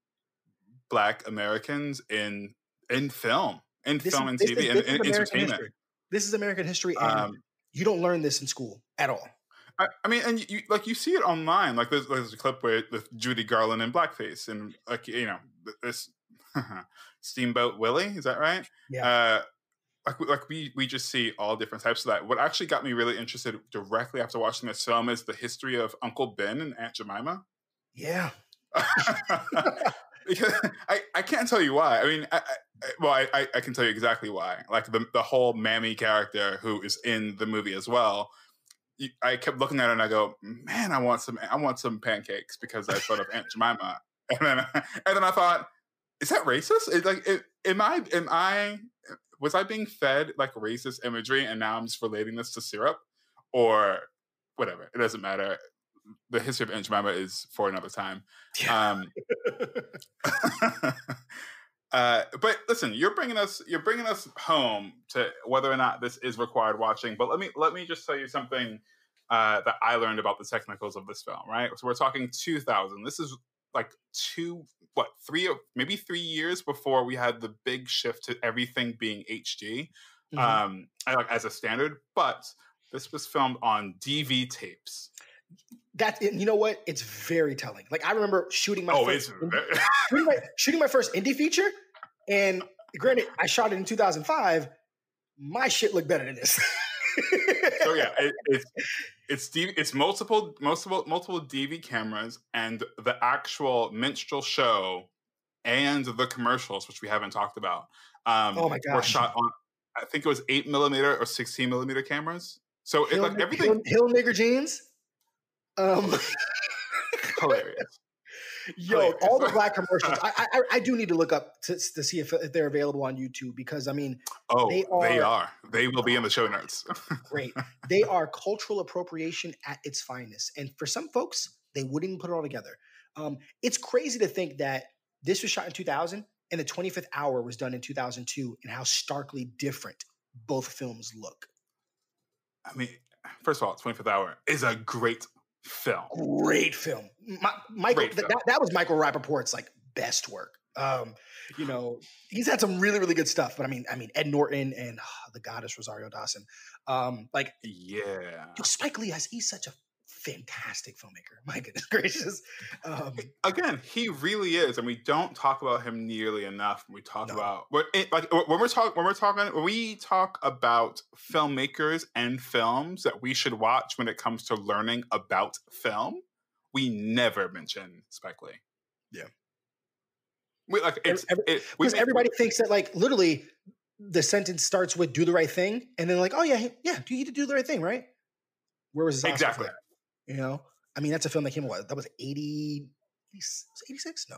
black americans in in film in This film is- and tv is- and, is and entertainment history. This is American history, and um you don't learn this in school at all. I, I mean, and you like you see it online. Like there's, there's a clip where with Judy Garland in blackface, and like you know this <laughs> Steamboat Willie, is that right? Yeah. Uh, like we- like we we just see all different types of that. What actually got me really interested directly after watching this film is the history of Uncle Ben and Aunt Jemima. Yeah, because <laughs> <laughs> I, I can't tell you why. I mean, I, I, well, I, I, I can tell you exactly why. Like the the whole Mammy character who is in the movie as well. I kept looking at it and I go, man, I want some, I want some pancakes because I thought of Aunt Jemima, and then and then I thought, is that racist? It, like, it, am I am I was I being fed like racist imagery, and now I'm just relating this to syrup, or whatever? It doesn't matter. The history of Aunt Jemima is for another time. Um, <laughs> <laughs> uh, but listen, you're bringing us you're bringing us home to whether or not this is required watching. But let me let me just tell you something uh, that I learned about the technicals of this film. Right, so we're talking 2000. This is like two what three or maybe three years before we had the big shift to everything being HD Mhm. um, as a standard. But this was filmed on DV tapes. That you know what? It's very telling. Like I remember shooting my Oh, first indie- <laughs> shooting, my, shooting my first indie feature, and granted, I shot it in 2005. My shit looked better than this. so yeah, <laughs> it, it's it's DV, it's multiple multiple multiple DV cameras and the actual minstrel show and the commercials, which we haven't talked about. Um, Oh my Were gosh. shot on, I think it was eight millimeter or sixteen millimeter cameras. So it, like everything Hill, Hill nigger jeans. Um, <laughs> hilarious. yo, Hilarious. all the black commercials. <laughs> I, I I do need to look up to, to see if, if they're available on YouTube because I mean, Oh, They they are- are. They will be in the show notes. <laughs> great. they are cultural appropriation at its finest, and for some folks, they wouldn't put it all together. Um, it's crazy to think that this was shot in 2000 and the 25th hour was done in 2002, and how starkly different both films look. I mean, first of all, 25th Hour is a great film. Great film. My, Michael, Great film. that, that was Michael Rappaport's like best work. Um, you know, he's had some really, really good stuff. But I mean, I mean, Ed Norton and uh, the goddess Rosario Dawson. Um, like, yeah, yo, Spike Lee has he's such a fantastic filmmaker. <laughs> My goodness gracious. Um, Again, he really is, and we don't talk about him nearly enough. When we talk no. about when, like when we're talking when we're talking when we talk about filmmakers and films that we should watch when it comes to learning about film. We never mention Spike Lee. Yeah. We like it's Every, it, because everybody thinks that like literally the sentence starts with "do the right thing" and then like, oh yeah, yeah, do you need to do the right thing, right? Where was his exactly? You know, I mean, that's a film that came what that was 80, 86? No,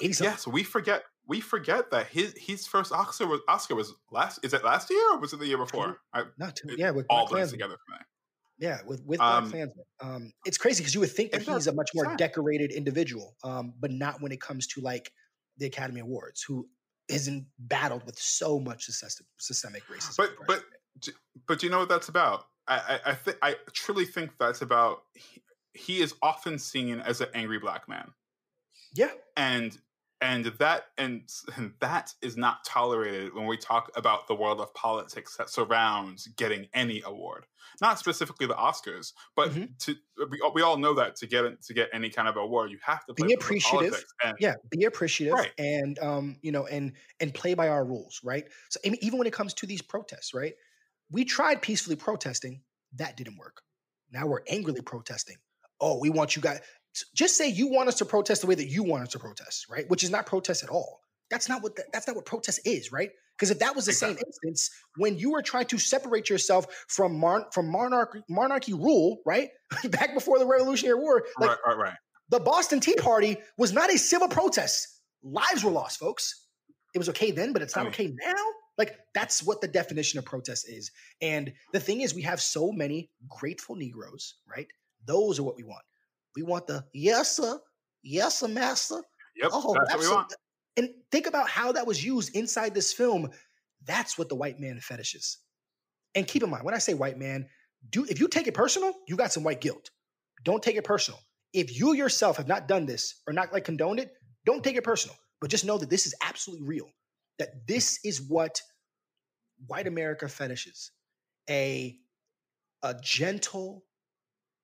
eighty. Yeah, so we forget we forget that his his first Oscar was Oscar was last. Is it last year or was it the year before? I, Not too, yeah, with all blends together for me. Yeah, with with um, BlacKkKlansman. Um, it's crazy because you would think that he's a much more sad. decorated individual, um, but not when it comes to like the Academy Awards, who isn't battled with so much systemic racism. But but but do you know what that's about? I I, think I truly think that's about. He, he is often seen as an angry black man. Yeah, and and that and, and, that is not tolerated when we talk about the world of politics that surrounds getting any award not specifically the oscars but mm-hmm. to we, we, all know that to get to get any kind of award you have to be appreciative and, yeah be appreciative right. and um you know and and play by our rules right so even when it comes to these protests right we tried peacefully protesting that didn't work now we're angrily protesting oh we want you guys just say you want us to protest the way that you want us to protest, right? Which is not protest at all. That's not what the, that's not what protest is, right? Because if that was the exactly. same instance when you were trying to separate yourself from mon- from monarchy monarchy rule, right? <laughs> Back before the Revolutionary War, like right, right, right. The Boston Tea Party was not a civil protest. Lives were lost, folks. It was okay then, but it's not I mean, okay now. Like that's what the definition of protest is. And the thing is, we have so many grateful Negroes, right? Those are what we want. We want the yes sir, yes sir, master. Yep, oh, that's what we want. And think about how that was used inside this film. That's what the white man fetishes. And keep in mind, when I say white man, do if you take it personal, you got some white guilt. Don't take it personal. If you yourself have not done this or not like condoned it, don't take it personal. But just know that this is absolutely real. That this is what white America fetishes. A a gentle,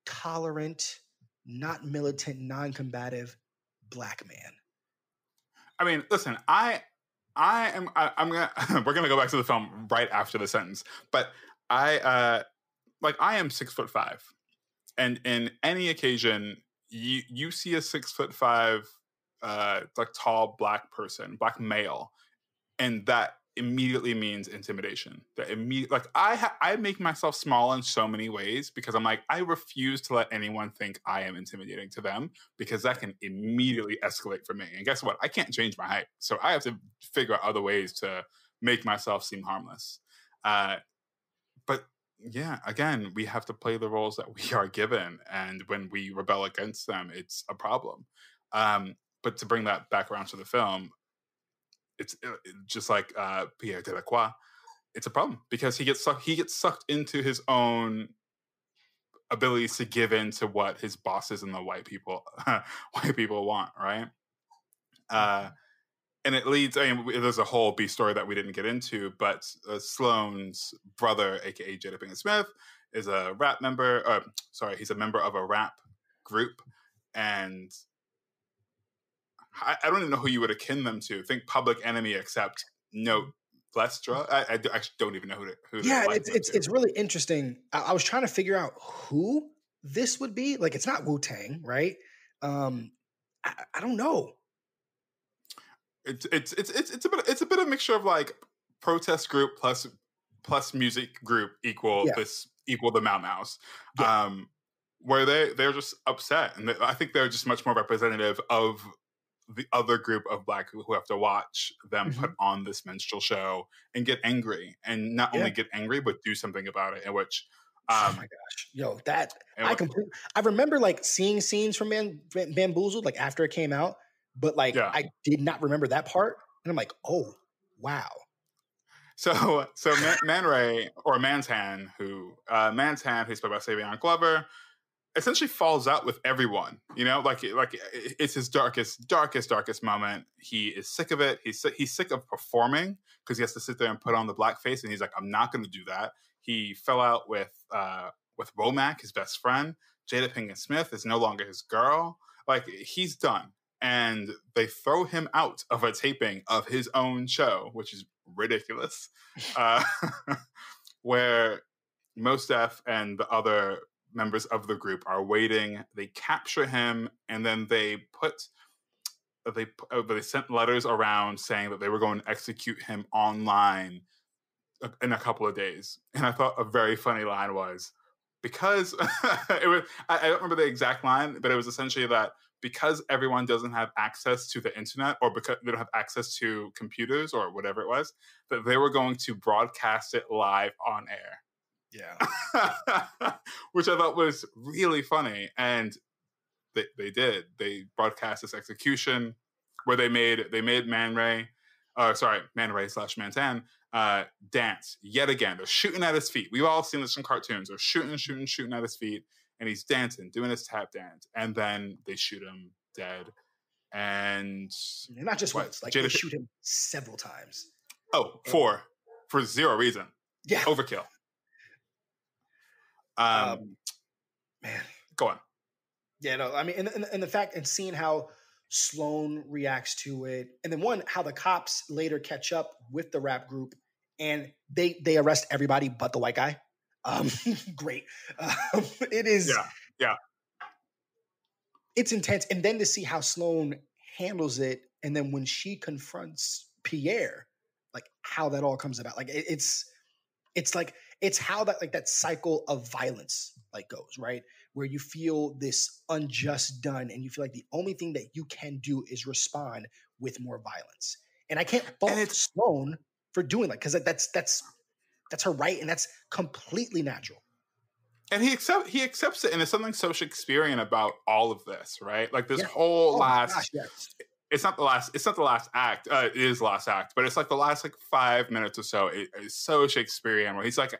tolerant, not militant, non-combative black man. I mean, listen, I I am I, am gonna <laughs> we're gonna go back to the film right after the sentence, but I uh like I am six foot five. And in any occasion, you you see a six foot five uh like tall black person, black male, and that immediately means intimidation. That immediate, like I ha- I make myself small in so many ways because I'm like I refuse to let anyone think I am intimidating to them because that can immediately escalate for me. And guess what? I can't change my height, so I have to figure out other ways to make myself seem harmless. Uh, but yeah, again, we have to play the roles that we are given, and when we rebel against them, it's a problem. Um, but to bring that back around to the film, it's uh, just like uh, Pierre Delacroix. It's a problem because he gets sucked. He gets sucked into his own abilities to give in to what his bosses and the white people <laughs> white people want, right? Uh, mm-hmm. and it leads. I mean, there's a whole B story that we didn't get into, but uh, Sloan's brother, aka Jada Pinkett Smith, is a rap member. Uh, sorry, he's a member of a rap group, and I, I, don't even know who you would akin them to. Think Public Enemy, except no Lestra. I, I actually don't even know who to. Who yeah, it's it's, it's really interesting. I, I, was trying to figure out who this would be. Like, it's not Wu Tang, right? Um, I, I don't know. It's it's it's it's it's a bit it's a bit of a mixture of like protest group plus plus music group equal yeah. this equal the Mau Mau's. Yeah. Um, where they they're just upset, and they, I think they're just much more representative of the other group of black people who have to watch them mm-hmm. put on this minstrel show and get angry and not yeah. only get angry but do something about it in which oh um, oh my gosh yo that i completely i remember like seeing scenes from Man, bamboozled like after it came out but like yeah. i did not remember that part and i'm like oh wow so so Man, Man Ray or Man's Hand, who uh, Mantan, who's played by Savion Glover, essentially falls out with everyone. You know, like like it's his darkest, darkest, darkest moment. He is sick of it. He's he's sick of performing because he has to sit there and put on the blackface, and he's like, I'm not going to do that. He fell out with uh, with Womack, his best friend. Jada Pinkett Smith is no longer his girl. Like he's done, and they throw him out of a taping of his own show, which is ridiculous. uh, <laughs> where Mos Def and the other members of the group are waiting. They capture him, and then they put they uh, they sent letters around saying that they were going to execute him online in a couple of days. And I thought a very funny line was because <laughs> it was I, I don't remember the exact line, but it was essentially that because everyone doesn't have access to the internet or because they don't have access to computers or whatever it was, that they were going to broadcast it live on air. Yeah. <laughs> Which I thought was really funny. And they, they did. They broadcast this execution where they made they made Man Ray, uh, sorry, Man Ray slash Mantan uh, dance yet again. They're shooting at his feet. We've all seen this in cartoons. They're shooting, shooting, shooting at his feet, and he's dancing, doing his tap dance, and then they shoot him dead. And not just what, once, like Jada they shoot him several times. Oh, for for zero reason. Yeah, overkill. Um, um, man, go on. Yeah, no, I mean, and, and, and the fact and seeing how Sloan reacts to it, and then one how the cops later catch up with the rap group and they they arrest everybody but the white guy. Um, <laughs> great. Um, it is. Yeah. Yeah. It's intense, and then to see how Sloan handles it, and then when she confronts Pierre, like how that all comes about. Like it, it's it's like it's how that like that cycle of violence like goes right where you feel this unjust done and you feel like the only thing that you can do is respond with more violence and i can't fault and it's sloan for doing that because that's that's that's her right and that's completely natural and he accept he accepts it and there's something so shakespearean about all of this right like this yeah. whole oh last gosh, yes. it's not the last it's not the last act uh, it is the last act but it's like the last like five minutes or so it, it's so shakespearean where he's like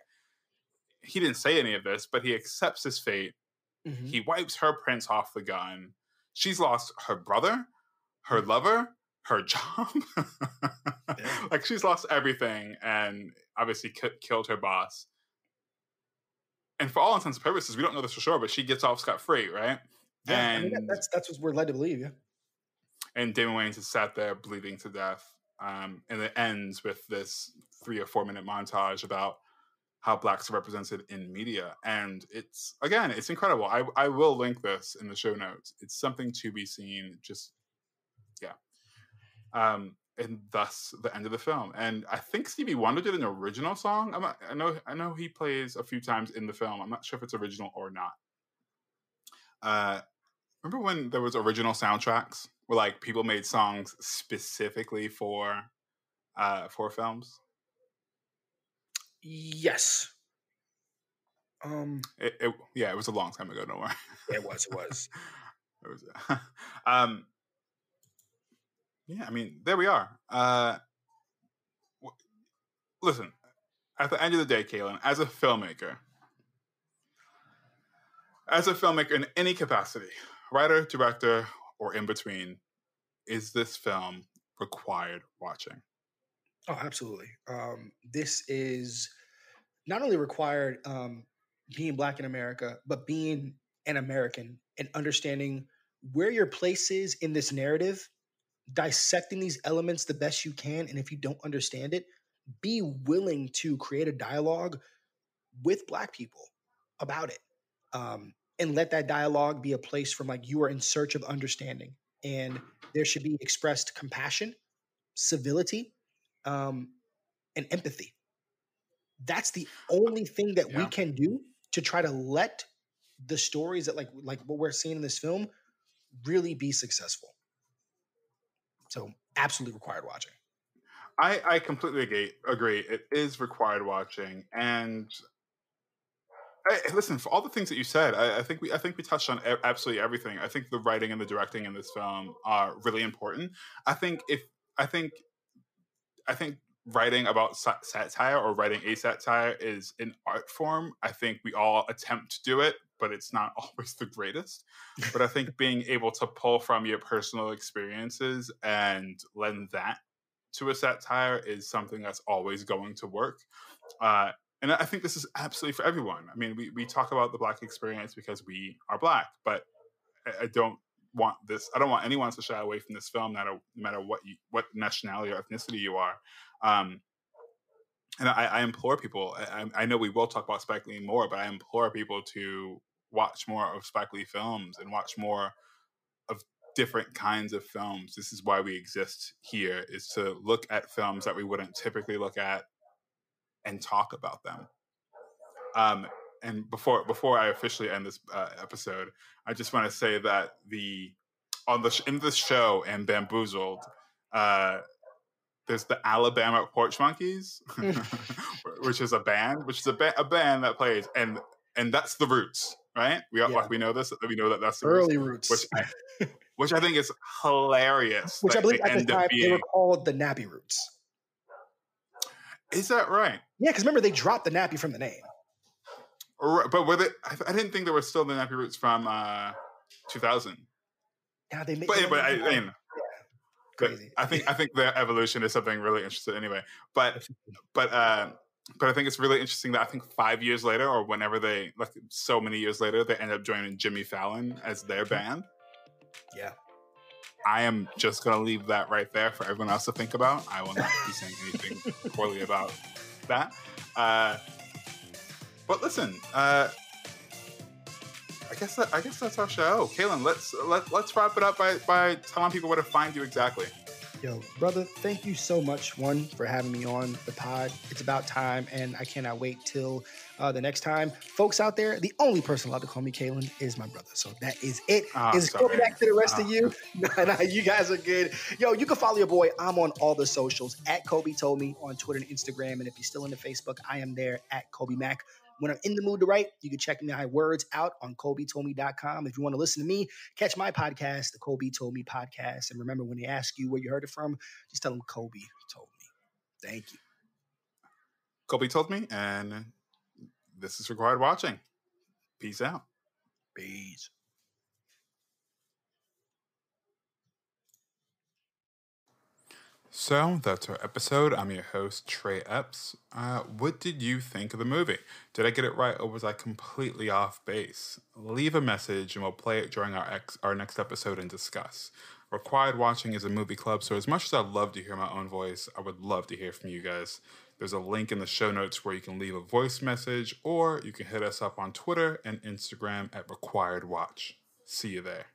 he didn't say any of this, but he accepts his fate. Mm-hmm. He wipes her prints off the gun. She's lost her brother, her mm-hmm. lover, her <laughs> job. yeah. Like she's lost everything and obviously k- killed her boss. And for all intents and purposes, we don't know this for sure, but she gets off scot free, right? Yeah, and I mean, that's that's what we're led to believe. Yeah. And Damon Wayans is sat there bleeding to death, um, and it ends with this three or four minute montage about how blacks are represented in media and it's again it's incredible. I i will link this in the show notes. It's something to be seen just yeah um and thus the end of the film. And i think stevie wonder did an original song. I'm i know i know he plays a few times in the film. I'm not sure if it's original or not. Uh remember when there was original soundtracks where like people made songs specifically for uh for films Yes. Um. It, it, yeah, it was a long time ago. Don't worry. it was. It was. <laughs> it was. <laughs> um. Yeah, I mean, there we are. Uh, w- listen, at the end of the day, Kaylin, as a filmmaker, as a filmmaker in any capacity, writer, director, or in between, is this film required watching? Oh, absolutely. Um, this is not only required um, being black in America, but being an American and understanding where your place is in this narrative, dissecting these elements the best you can. And if you don't understand it, be willing to create a dialogue with black people about it. Um, and let that dialogue be a place from like you are in search of understanding. And there should be expressed compassion, civility, um, and empathy. That's the only thing that yeah. we can do to try to let the stories that like like what we're seeing in this film really be successful. So absolutely required watching. I, I completely agree. Agree. It is required watching, and I, listen for all the things that you said. I, I, think we I think we touched on absolutely everything. I think the writing and the directing in this film are really important. I think if I think I think writing about satire or writing a satire is an art form. I think we all attempt to do it, but it's not <laughs> always the greatest. <laughs> But I think being able to pull from your personal experiences and lend that to a satire is something that's always going to work. Uh, and I think this is absolutely for everyone. I mean, we, we talk about the black experience because we are black, but I, I don't want this. I don't want anyone to shy away from this film, no matter, no matter what you, what nationality or ethnicity you are. Um, and I, I, implore people. I, I, know we will talk about Spike Lee more, but I implore people to watch more of Spike Lee films and watch more of different kinds of films. This is why we exist here: is to look at films that we wouldn't typically look at and talk about them. Um, and before before I officially end this uh, episode, I just want to say that the on the in the show and Bamboozled, uh, there's the Alabama Porch Monkeys, <laughs> <laughs> which is a band, which is a, ba- a band that plays, and and that's the Roots, right? We yeah. like we know this, we know that that's the early Roots, which I, which I think is hilarious. Which I believe at the time being, they were called the Nappy Roots. Is that right? Yeah, because remember they dropped the Nappy from the name. But were they? I, I didn't think there were still the Nappy Roots from uh, 2000. Yeah, they made. But, but I, I mean, crazy. I think I think their evolution is something really interesting anyway. But but uh, but I think it's really interesting that I think five years later or whenever they like so many years later they end up joining Jimmy Fallon as their band. Yeah. I am just gonna leave that right there for everyone else to think about. I will not be saying anything poorly about that. Uh, but listen, uh, I guess that, I guess that's our show. Kaylin, let's let, let's wrap it up by by telling people where to find you exactly. Yo, brother, thank you so much, one, for having me on the pod. It's about time, and I cannot wait till uh, the next time. Folks out there, the only person allowed to call me Kaylin is my brother. So that is it. Oh, is going back to the rest oh. of you? <laughs> nah, nah, you guys are good. Yo, you can follow your boy. I'm on all the socials at Kolby Told Me on Twitter and Instagram. And if you're still into Facebook, I am there at Kolby Mac. When I'm in the mood to write, you can check my words out on KolbyToldMe.com. If you want to listen to me, catch my podcast, the Kolby Told Me podcast. And remember, when they ask you where you heard it from, just tell them Kolby told me. Thank you. Kolby told me, and this is required watching. Peace out. Peace. So that's our episode. I'm your host, Tray Epps. Uh, what did you think of the movie? Did I get it right or was I completely off base? Leave a message and we'll play it during our, ex- our next episode and discuss. Required Watching is a movie club, so as much as I'd love to hear my own voice, I would love to hear from you guys. There's a link in the show notes where you can leave a voice message or you can hit us up on Twitter and Instagram at Required Watch. See you there.